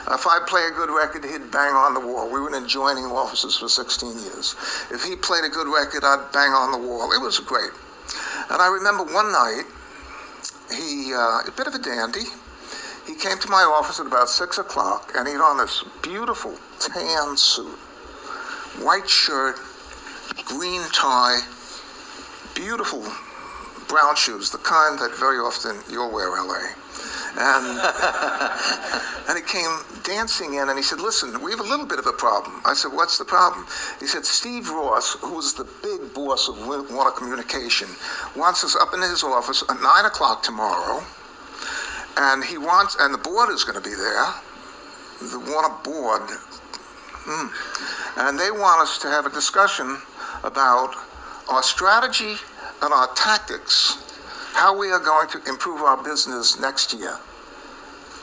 If I'd play a good record, he'd bang on the wall. We were in adjoining offices for 16 years. If he played a good record, I'd bang on the wall. It was great. And I remember one night, he, uh, a bit of a dandy, he came to my office at about six o'clock and he'd on this beautiful tan suit, white shirt, green tie, beautiful brown shoes, the kind that very often you'll wear, LA. And, and he came dancing in and he said, Listen, we have a little bit of a problem. I said, What's the problem? He said, Steve Ross, who is the big boss of Warner Communication, wants us up in his office at 9 o'clock tomorrow and he wants, and the board is going to be there, the Warner board, mm, and they want us to have a discussion about our strategy and our tactics, how we are going to improve our business next year.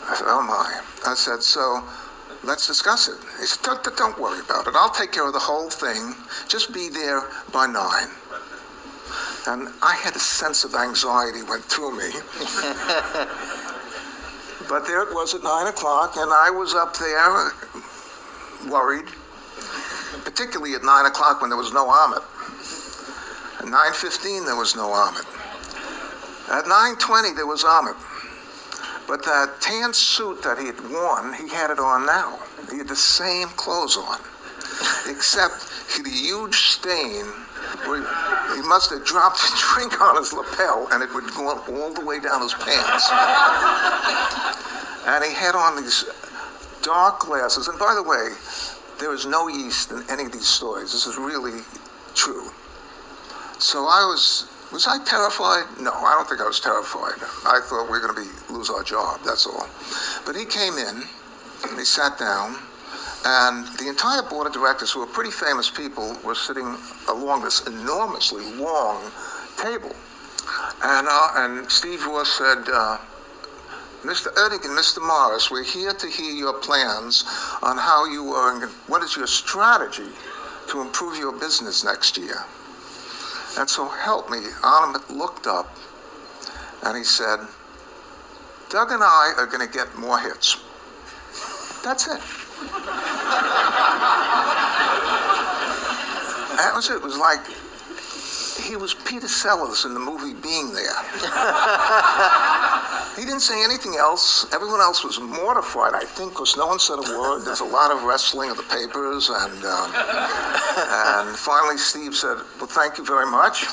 I said, oh my. I said, so let's discuss it. He said, don't, don't worry about it. I'll take care of the whole thing. Just be there by nine. And I had a sense of anxiety went through me. But there it was at 9 o'clock, and I was up there worried, particularly at 9 o'clock when there was no Ahmet. At 9.15, there was no Ahmet. At 9.20, there was Ahmet. But that tan suit that he had worn, he had it on now. He had the same clothes on, except he had a huge stain where he must have dropped a drink on his lapel and it would go all the way down his pants. and he had on these dark glasses. And by the way, there is no yeast in any of these stories. This is really true. So I was, was I terrified? No, I don't think I was terrified. I thought we are going to be lose our job, that's all. But he came in, and he sat down, and the entire board of directors, who were pretty famous people, were sitting along this enormously long table. And, uh, and Steve Ross said, uh, Mr. and Mr. Morris, we're here to hear your plans on how you are, what is your strategy to improve your business next year. And so help me, Ahmet looked up and he said, Doug and I are going to get more hits. That's it. that was it. It was like he was Peter Sellers in the movie Being There. he didn't say anything else. Everyone else was mortified, I think, because no one said a word. There's a lot of wrestling of the papers, and um, and finally Steve said, "Well, thank you very much,"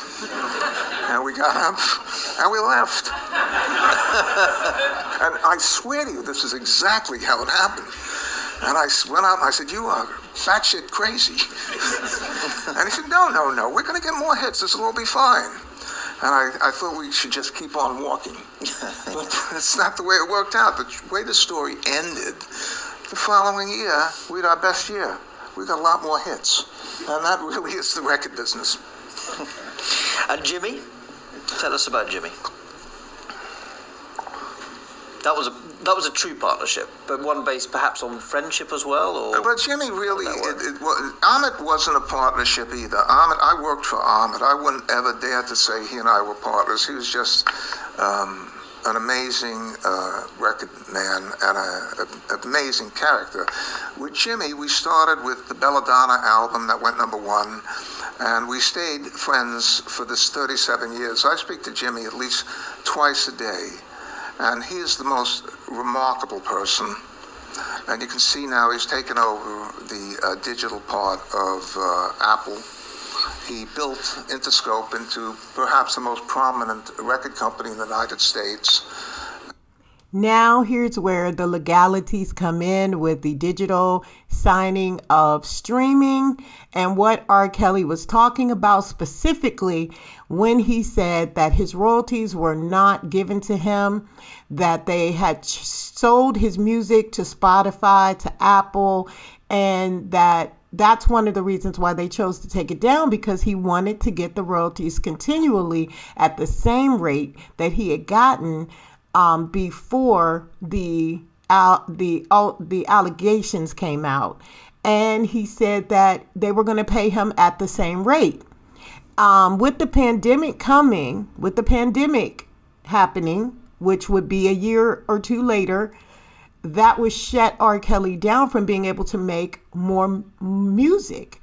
and we got up and we left. and I swear to you, this is exactly how it happened. And I went out and I said, You are fat shit crazy. and he said, No, no, no, we're going to get more hits. This will all be fine. And I, I thought we should just keep on walking. but it's not the way it worked out. The way the story ended, the following year, we had our best year. We got a lot more hits. And that really is the record business. and Jimmy? Tell us about Jimmy. That was a that was a true partnership, but one based perhaps on friendship as well. Or but Jimmy really, it, it, well, Ahmet wasn't a partnership either. Ahmet, I worked for Ahmet. I wouldn't ever dare to say he and I were partners. He was just um, an amazing uh, record man and an amazing character. With Jimmy, we started with the Bella Donna album that went number one, and we stayed friends for this 37 years. I speak to Jimmy at least twice a day And he is the most remarkable person. And you can see now he's taken over the uh, digital part of uh, Apple. He built Interscope into perhaps the most prominent record company in the United States. Now, here's where the legalities come in with the digital signing of streaming and what R. Kelly was talking about specifically when he said that his royalties were not given to him, that they had sold his music to Spotify, to Apple, and that that's one of the reasons why they chose to take it down because he wanted to get the royalties continually at the same rate that he had gotten um, before the uh, the uh, the allegations came out, and he said that they were going to pay him at the same rate. Um, with the pandemic coming, with the pandemic happening, which would be a year or two later, that would shut R. Kelly down from being able to make more music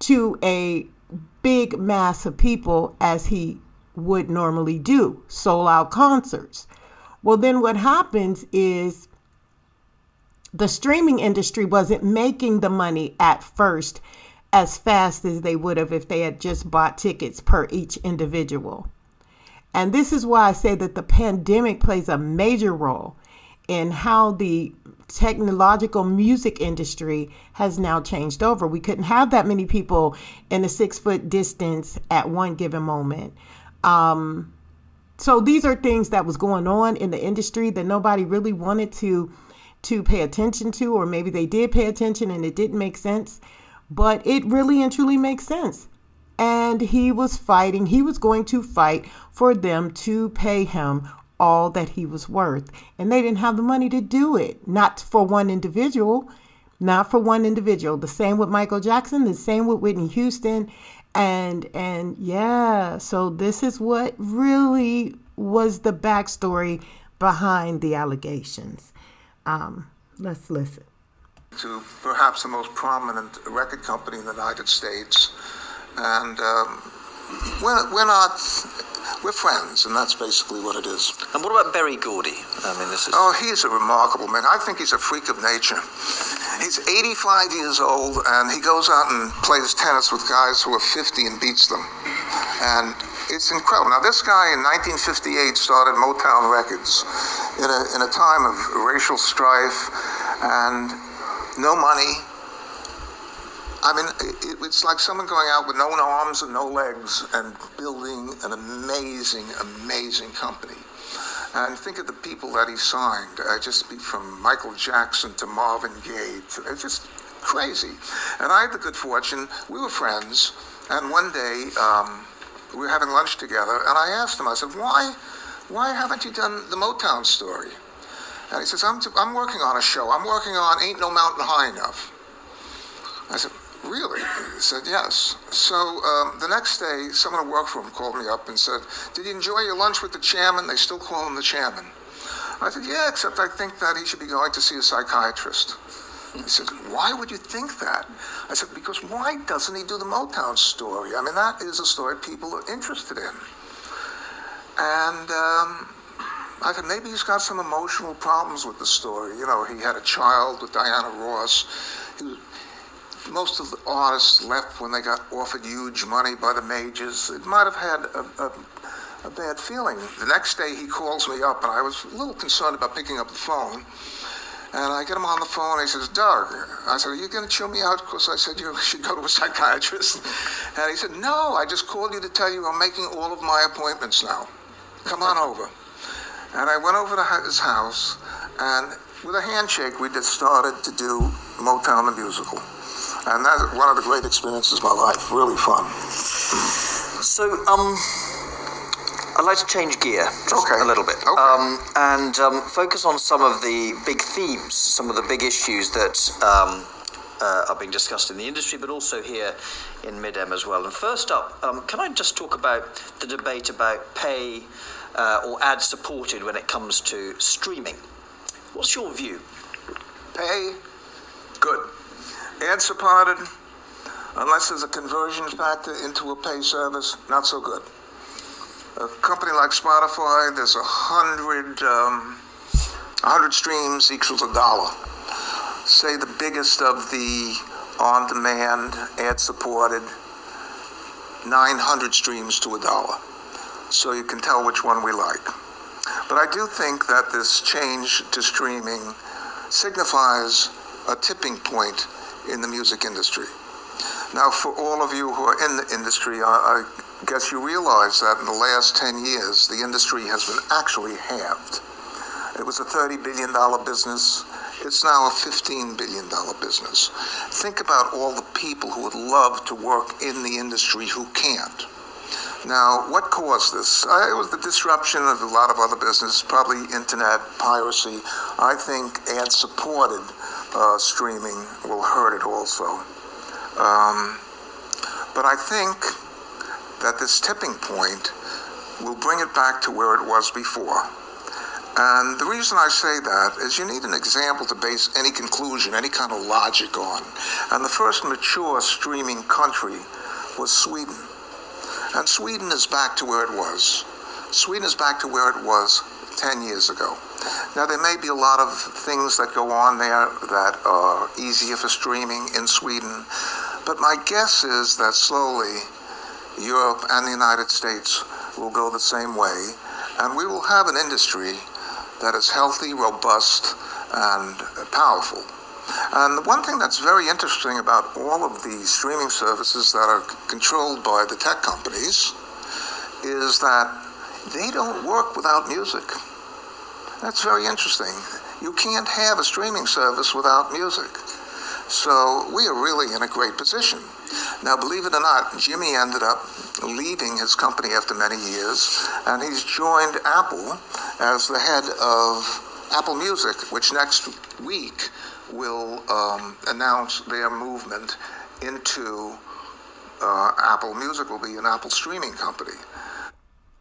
to a big mass of people as he would normally do, sold out concerts. Well, then what happens is the streaming industry wasn't making the money at first as fast as they would have if they had just bought tickets per each individual. And this is why I say that the pandemic plays a major role in how the technological music industry has now changed over. We couldn't have that many people in a six foot distance at one given moment. Um, so these are things that was going on in the industry that nobody really wanted to to pay attention to or maybe they did pay attention and it didn't make sense but it really and truly makes sense and he was fighting he was going to fight for them to pay him all that he was worth and they didn't have the money to do it. Not for one individual not for one individual. The same with michael jackson the same with whitney houston and and yeah so this is what really was the backstory behind the allegations. Um, let's listen. To perhaps the most prominent record company in the united states and um, we're, we're not we're friends, and that's basically what it is. And what about Berry Gordy? I mean, this is. Oh, he's a remarkable man. I think he's a freak of nature. He's 85 years old, and he goes out and plays tennis with guys who are 50 and beats them. And it's incredible. Now, this guy in 1958 started Motown Records in a, in a time of racial strife and no money I mean, it, it's like someone going out with no arms and no legs and building an amazing, amazing company. And think of the people that he signed, uh, just from Michael Jackson to Marvin Gaye. It's just crazy. And I had the good fortune, we were friends, and one day um, we were having lunch together, and I asked him, I said, why, why haven't you done the Motown story? And he says, I'm, t- I'm working on a show. I'm working on Ain't No Mountain High Enough. I said, Really? Said, yes. So um, the next day, someone who worked for him called me up and said, Did you enjoy your lunch with the chairman? They still call him the chairman. I said, Yeah, except I think that he should be going to see a psychiatrist. He said, Why would you think that? I said, Because why doesn't he do the Motown story? I mean, that is a story people are interested in. And um, I said, maybe he's got some emotional problems with the story. You know, he had a child with Diana Ross. He was most of the artists left when they got offered huge money by the majors. It might have had a, a, a, bad feeling. The next day he calls me up, and I was a little concerned about picking up the phone. And I get him on the phone, and he says, Doug, I said, are you going to chew me out because I said you should go to a psychiatrist? And he said, no, I just called you to tell you I'm making all of my appointments now. Come on over. And I went over to his house, and with a handshake, we just started to do Motown the Musical and that's one of the great experiences of my life. Really fun. So, um, I'd like to change gear just okay. a little bit, okay. um, and um, focus on some of the big themes, some of the big issues that um, uh, are being discussed in the industry, but also here in MIDEM as well. And first up, um, can I just talk about the debate about pay uh, or ad supported when it comes to streaming? What's your view? Pay, good ad supported, unless there's a conversion factor into a pay service, not so good. a company like Spotify, there's a hundred, um, hundred streams equals a dollar. Say the biggest of the on-demand, ad-supported, 900 streams to a dollar. So you can tell which one we like. But I do think that this change to streaming signifies a tipping point in the music industry. Now, for all of you who are in the industry, I, I guess you realize that in the last 10 years, the industry has been actually halved. It was a $30 billion business. It's now a $15 billion business. Think about all the people who would love to work in the industry who can't. Now, what caused this? It was the disruption of a lot of other business, probably internet piracy. I think ad-supported uh, streaming will hurt it also. Um, but I think that this tipping point will bring it back to where it was before. And the reason I say that is you need an example to base any conclusion, any kind of logic on. And the first mature streaming country was Sweden. And Sweden is back to where it was. Sweden is back to where it was 10 years ago. Now, there may be a lot of things that go on there that are easier for streaming in Sweden, but my guess is that slowly Europe and the United States will go the same way, and we will have an industry that is healthy, robust, and powerful. And the one thing that's very interesting about all of the streaming services that are controlled by the tech companies is that they don't work without music. That's very interesting. You can't have a streaming service without music. So we are really in a great position. Now, believe it or not, Jimmy ended up leaving his company after many years, and he's joined Apple as the head of Apple Music, which next week will um, announce their movement into uh, Apple Music will be an Apple streaming company.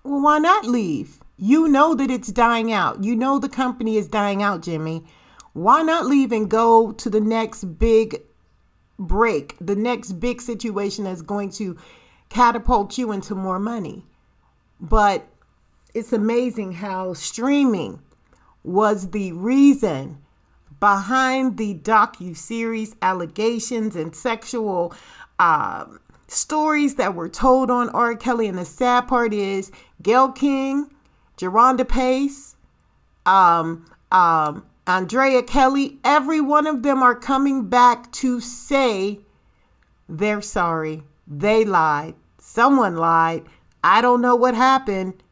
Well, why not leave? You know that it's dying out. You know the company is dying out, Jimmy. Why not leave and go to the next big break, the next big situation that's going to catapult you into more money? But it's amazing how streaming was the reason behind the docu series allegations and sexual um, stories that were told on R. Kelly. And the sad part is Gayle King, Jerhonda Pace, um, um, Andrea Kelly, every one of them are coming back to say they're sorry. They lied. Someone lied. I don't know what happened.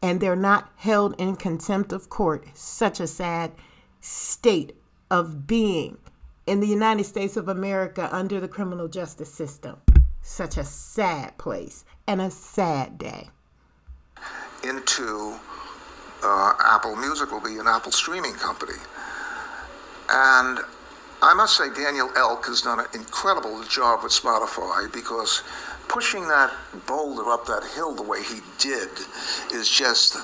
And they're not held in contempt of court. Such a sad state of being in the United States of America under the criminal justice system. Such a sad place and a sad day. Into uh, Apple Music will be an Apple streaming company. And I must say, Daniel Ek has done an incredible job with Spotify because pushing that boulder up that hill the way he did is just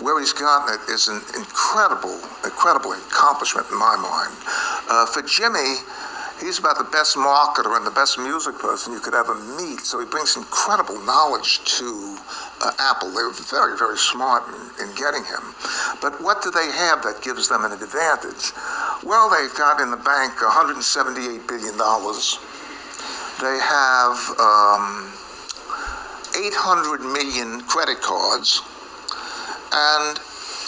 where he's gotten it is an incredible, incredible accomplishment in my mind. Uh, for Jimmy, he's about the best marketer and the best music person you could ever meet. So he brings incredible knowledge to uh, Apple. They were very, very smart in, in, getting him. But what do they have that gives them an advantage? Well, they've got in the bank $178 billion. They have um, 800 million credit cards. And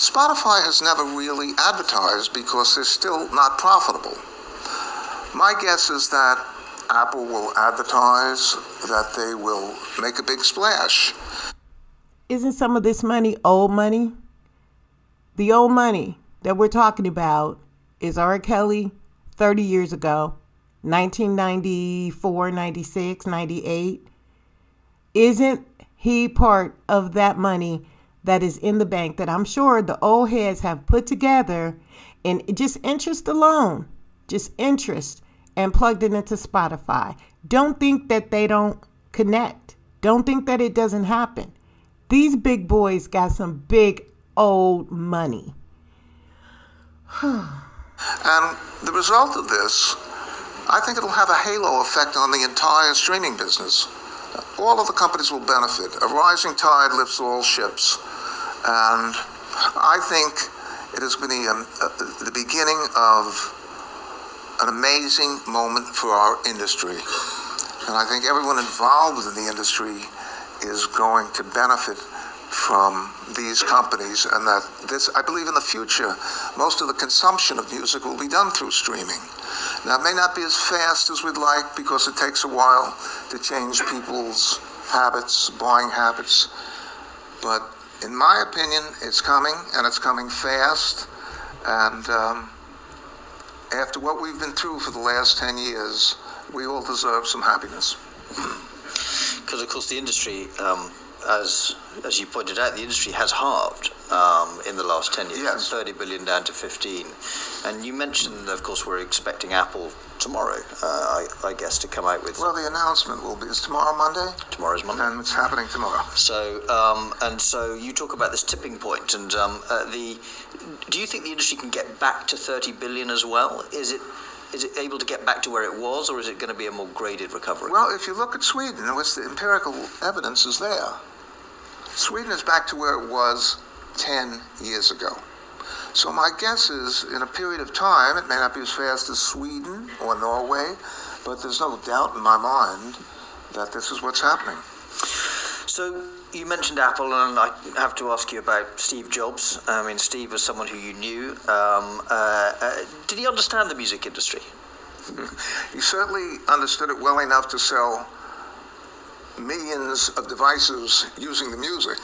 Spotify has never really advertised because they're still not profitable. My guess is that Apple will advertise that they will make a big splash. Isn't some of this money old money? The old money that we're talking about is R. Kelly 30 years ago, 1994, 96, 98. Isn't he part of that money that is in the bank that I'm sure the old heads have put together and just interest alone, just interest and plugged it into Spotify. Don't think that they don't connect. Don't think that it doesn't happen. These big boys got some big old money. and the result of this, I think it'll have a halo effect on the entire streaming business. all of the companies will benefit. A rising tide lifts all ships. And I think it has been the, um, uh, the beginning of an amazing moment for our industry. And I think everyone involved in the industry is going to benefit from these companies and that this I believe in the future most of the consumption of music will be done through streaming. Now it may not be as fast as we'd like because it takes a while to change people's habits, buying habits, but in my opinion it's coming and it's coming fast and um, after what we've been through for the last 10 years we all deserve some happiness. Because of course the industry um, as as you pointed out, the industry has halved um, in the last 10 years, Yes. from 30 billion down to 15. And you mentioned, of course, we're expecting Apple tomorrow, uh, I, I guess, to come out with Well, the announcement will be, is tomorrow Monday? tomorrow's Monday. And it's happening tomorrow. So, um, and so you talk about this tipping point, and um, uh, the. Do you think the industry can get back to 30 billion as well? Is it is it able to get back to where it was, or is it going to be a more graded recovery? Well, if you look at Sweden, which the empirical evidence is there, Sweden is back to where it was 10 years ago. So my guess is, in a period of time, it may not be as fast as Sweden or Norway, but there's no doubt in my mind that this is what's happening. So you mentioned Apple, and I have to ask you about Steve Jobs. I mean, Steve was someone who you knew. Um, uh, uh, did he understand the music industry? He certainly understood it well enough to sell millions of devices using the music.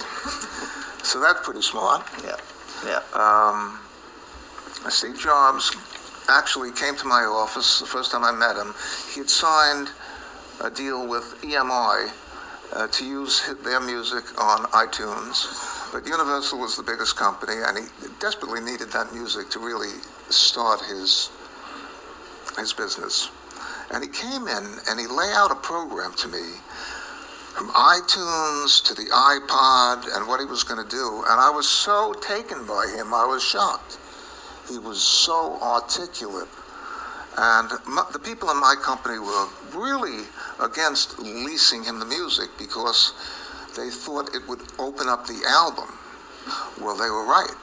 so that's pretty smart. Yeah, yeah. Um, Steve Jobs actually came to my office the first time I met him. He had signed a deal with EMI uh, to use their music on iTunes. But Universal was the biggest company, and he desperately needed that music to really start his his business. And he came in and he laid out a program to me from iTunes to the iPod and what he was going to do. And I was so taken by him, I was shocked. He was so articulate. And my, the people in my company were really against leasing him the music because they thought it would open up the album. Well, they were right.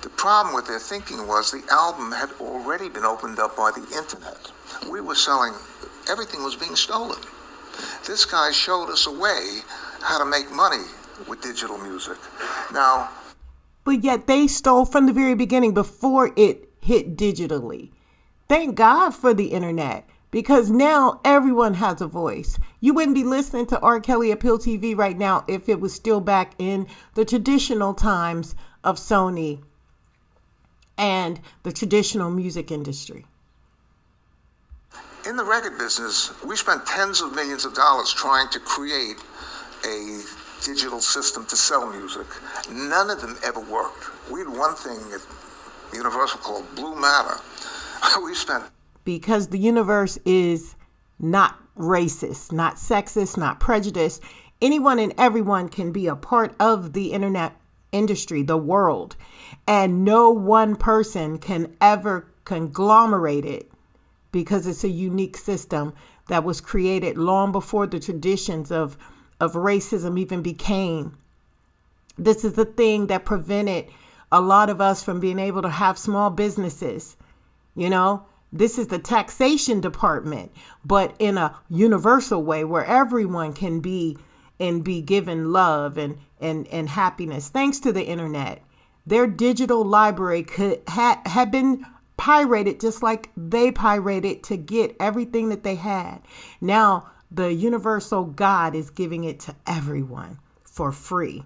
The problem with their thinking was the album had already been opened up by the internet. We were selling, everything was being stolen. This guy showed us a way how to make money with digital music. Now, But yet they stole from the very beginning before it hit digitally. Thank God for the internet because now everyone has a voice. You wouldn't be listening to R. Kelly Appeal TV right now if it was still back in the traditional times of Sony and the traditional music industry. in the record business, we spent tens of millions of dollars trying to create a digital system to sell music. None of them ever worked. We had one thing at Universal called Blue Matter. Spent because the universe is not racist, not sexist, not prejudiced. Anyone and everyone can be a part of the internet industry, the world, and no one person can ever conglomerate it because it's a unique system that was created long before the traditions of of racism even became this is the thing that prevented a lot of us from being able to have small businesses. You know, this is the taxation department, but in a universal way where everyone can be and be given love and and and happiness thanks to the internet. Their digital library could had had been pirated just like they pirated to get everything that they had. Now the universal God is giving it to everyone for free.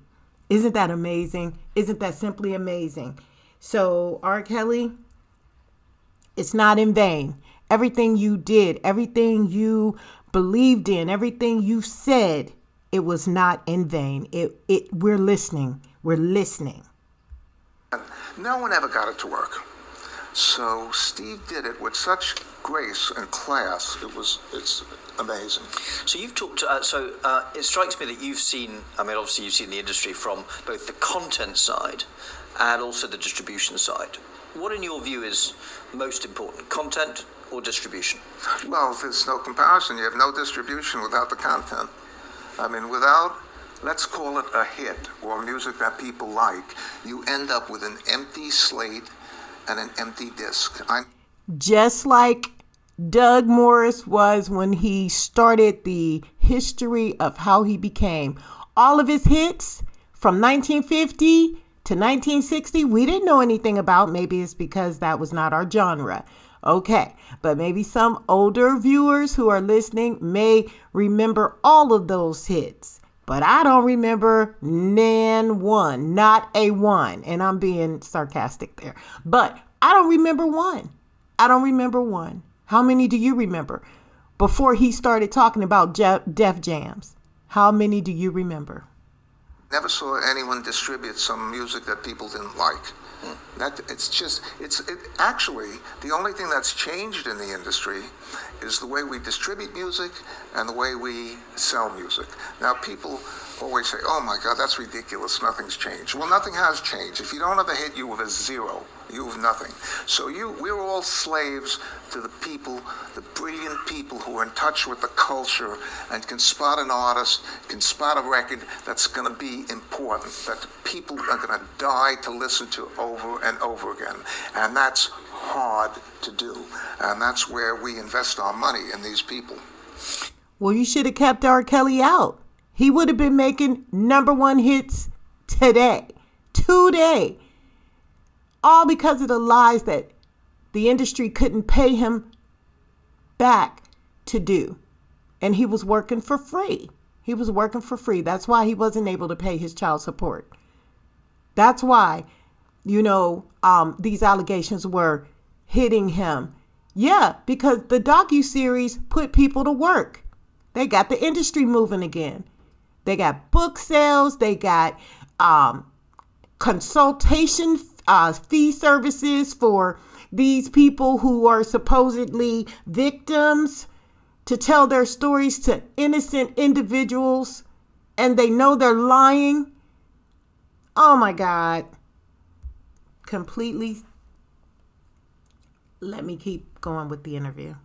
Isn't that amazing? Isn't that simply amazing? So, R. Kelly, it's not in vain. Everything you did, everything you believed in, everything you said, it was not in vain. It, it, we're listening. We're listening. no one ever got it to work. So Steve did it with such grace and class. It was it's amazing. So you've talked. Uh, so uh, it strikes me that you've seen. I mean, obviously you've seen the industry from both the content side and also the distribution side. What, in your view, is most important, content or distribution? Well, there's no comparison. You have no distribution without the content. I mean, without, let's call it a hit or music that people like, you end up with an empty slate and an empty disc. I'm just like Doug Morris was when he started the history of how he became. All of his hits from 1950 to 1960, we didn't know anything about. Maybe it's because that was not our genre. Okay, but maybe some older viewers who are listening may remember all of those hits. But I don't remember nan one, not a one. And I'm being sarcastic there. But I don't remember one. I don't remember one. How many do you remember? Before he started talking about Def Jams, how many do you remember? Never saw anyone distribute some music that people didn't like. Hmm. That it's just it's it, actually the only thing that's changed in the industry is the way we distribute music and the way we sell music. Now people always say, "Oh my God, that's ridiculous. Nothing's changed." Well, nothing has changed. If you don't have a hit, you have a zero. You have nothing. So you, we're all slaves to the people, the brilliant people who are in touch with the culture and can spot an artist, can spot a record that's going to be important, that people are going to die to listen to over and over again. And that's hard to do. And that's where we invest our money in these people. Well, you should have kept R. Kelly out. He would have been making number one hits today. Today all because of the lies that the industry couldn't pay him back to do. And he was working for free. He was working for free. That's why he wasn't able to pay his child support. That's why, you know, um, these allegations were hitting him. Yeah, because the docu series put people to work. They got the industry moving again. They got book sales. They got um, consultation uh, fee services for these people who are supposedly victims to tell their stories to innocent individuals and they know they're lying. Oh my God. Completely. Let me keep going with the interview.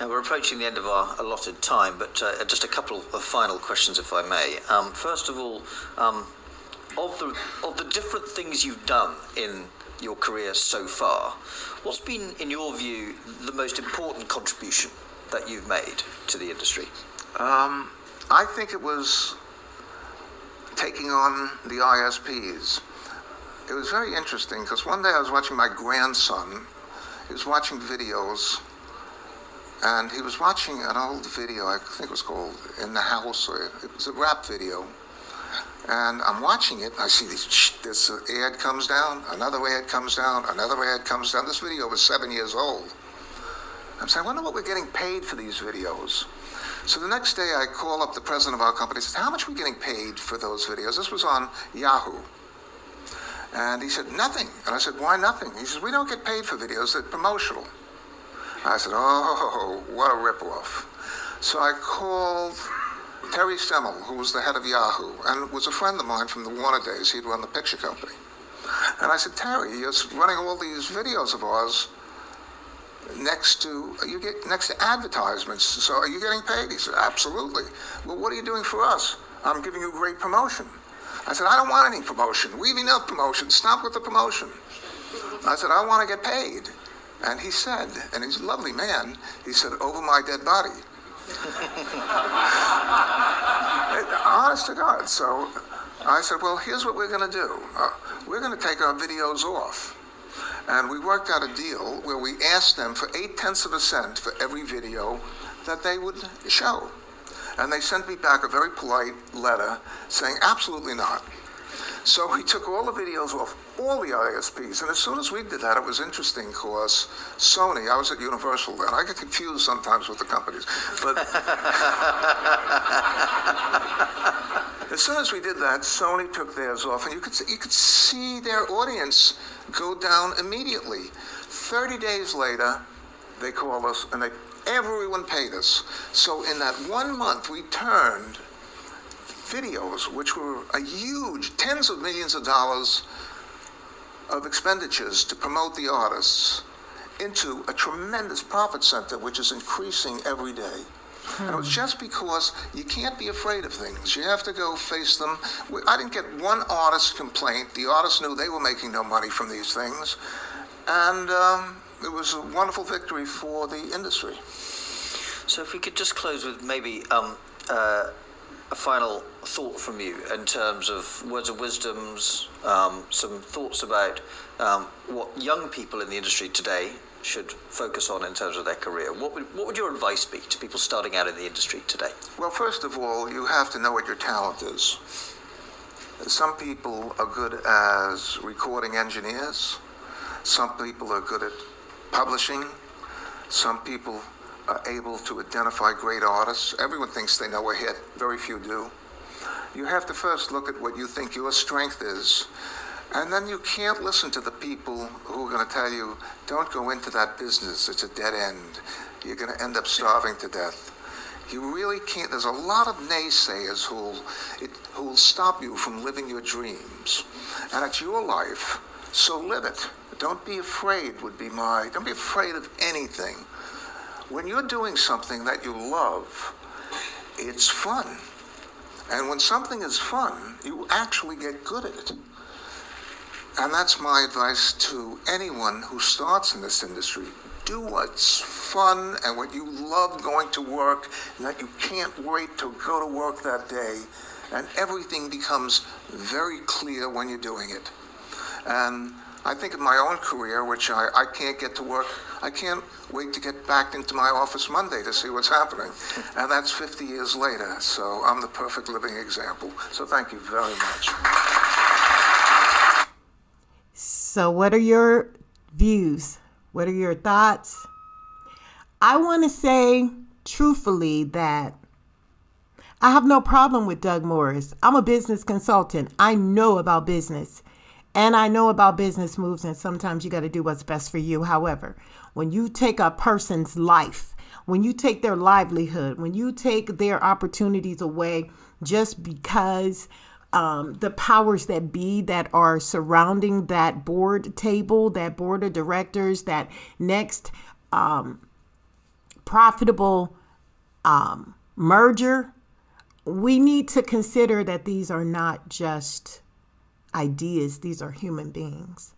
Now we're approaching the end of our allotted time, but uh, just a couple of final questions, if I may. Um, first of all, um, of the of the different things you've done in your career so far, what's been, in your view, the most important contribution that you've made to the industry? Um, I think it was taking on the ISPs. It was very interesting because one day I was watching my grandson. He was watching videos, and he was watching an old video. I think it was called "In the House." Or it was a rap video and I'm watching it, I see these, this ad comes down, another ad comes down, another ad comes down. This video was seven years old. I'm saying, I wonder what we're getting paid for these videos. So the next day, I call up the president of our company and says, How much are we getting paid for those videos? This was on Yahoo. And he said, Nothing. And I said, Why nothing? He says, We don't get paid for videos, they're promotional. I said, Oh, what a ripoff. So I called Terry Semel, who was the head of Yahoo, and was a friend of mine from the Warner days. He'd run the picture company. And I said, Terry, you're running all these videos of ours next to you get next to advertisements. So are you getting paid? He said, Absolutely. Well, what are you doing for us? I'm giving you great promotion. I said, I don't want any promotion. We have enough promotion. Stop with the promotion. I said, I want to get paid. And he said, and he's a lovely man, he said, over my dead body. Honest to God. So I said, well, here's what we're going to do. Uh, we're going to take our videos off. And we worked out a deal where we asked them for eight tenths of a cent for every video that they would show. And they sent me back a very polite letter saying, absolutely not. So we took all the videos off all the ISPs, and as soon as we did that, it was interesting because Sony, I was at Universal then, I get confused sometimes with the companies, but as soon as we did that, Sony took theirs off, and you could, you could see their audience go down immediately. 30 days later, they called us, and they, everyone paid us. So in that one month, we turned videos, which were a huge, tens of millions of dollars of expenditures to promote the artists, into a tremendous profit center, which is increasing every day. And it was just because you can't be afraid of things. You have to go face them. I didn't get one artist complaint. The artists knew they were making no money from these things. And um, it was a wonderful victory for the industry. So if we could just close with maybe um, uh, a final thought from you in terms of words of wisdoms, um, some thoughts about um, what young people in the industry today should focus on in terms of their career. What would, what would your advice be to people starting out in the industry today? Well, first of all, you have to know what your talent is. Some people are good as recording engineers. Some people are good at publishing. Some people are able to identify great artists. Everyone thinks they know a hit, very few do. You have to first look at what you think your strength is, and then you can't listen to the people who are going to tell you, don't go into that business, it's a dead end. You're going to end up starving to death. You really can't. There's a lot of naysayers who'll, it, who'll stop you from living your dreams. And it's your life, so live it. Don't be afraid, would be my. Don't be afraid of anything. When you're doing something that you love, it's fun. And when something is fun, you actually get good at it. And that's my advice to anyone who starts in this industry. Do what's fun and what you love going to work, and that you can't wait to go to work that day. And everything becomes very clear when you're doing it. And I think of my own career, which I, I can't get to work, I can't wait to get back into my office Monday to see what's happening. And that's 50 years later, so I'm the perfect living example. So thank you very much. So, what are your views? What are your thoughts? I want to say truthfully that I have no problem with Doug Morris. I'm a business consultant. I know about business and I know about business moves, and sometimes you got to do what's best for you. However, when you take a person's life, when you take their livelihood, when you take their opportunities away just because um, the powers that be that are surrounding that board table, that board of directors, that next um, profitable um, merger, we need to consider that these are not just ideas, these are human beings.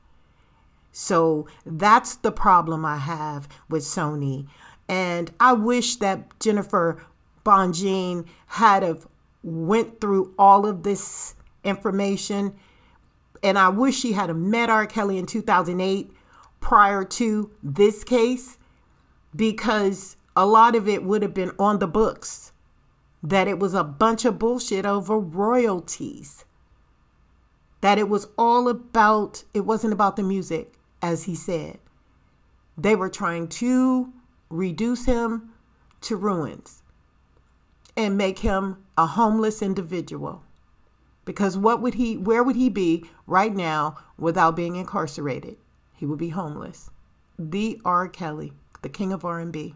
So that's the problem I have with Sony. And I wish that Jennifer Bonjean had have went through all of this information. And I wish she had met R. Kelly in 2008 prior to this case because a lot of it would have been on the books that it was a bunch of bullshit over royalties that it was all about, it wasn't about the music, as he said. They were trying to reduce him to ruins and make him a homeless individual. Because what would he, where would he be right now without being incarcerated? He would be homeless. The R. Kelly, the king of R&B,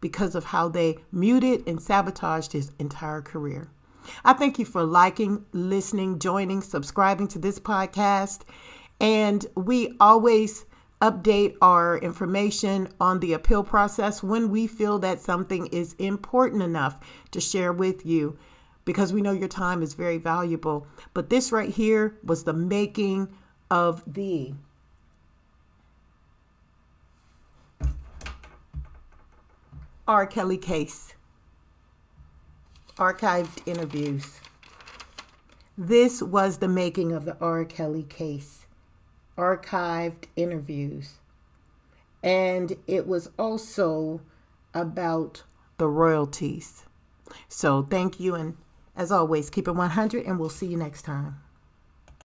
because of how they muted and sabotaged his entire career. I thank you for liking, listening, joining, subscribing to this podcast. And we always update our information on the appeal process when we feel that something is important enough to share with you because we know your time is very valuable. But this right here was the making of the R. Kelly case archived interviews. This was the making of the R. Kelly case, archived interviews. And it was also about the royalties. So thank you. And as always, keep it 100, and we'll see you next time.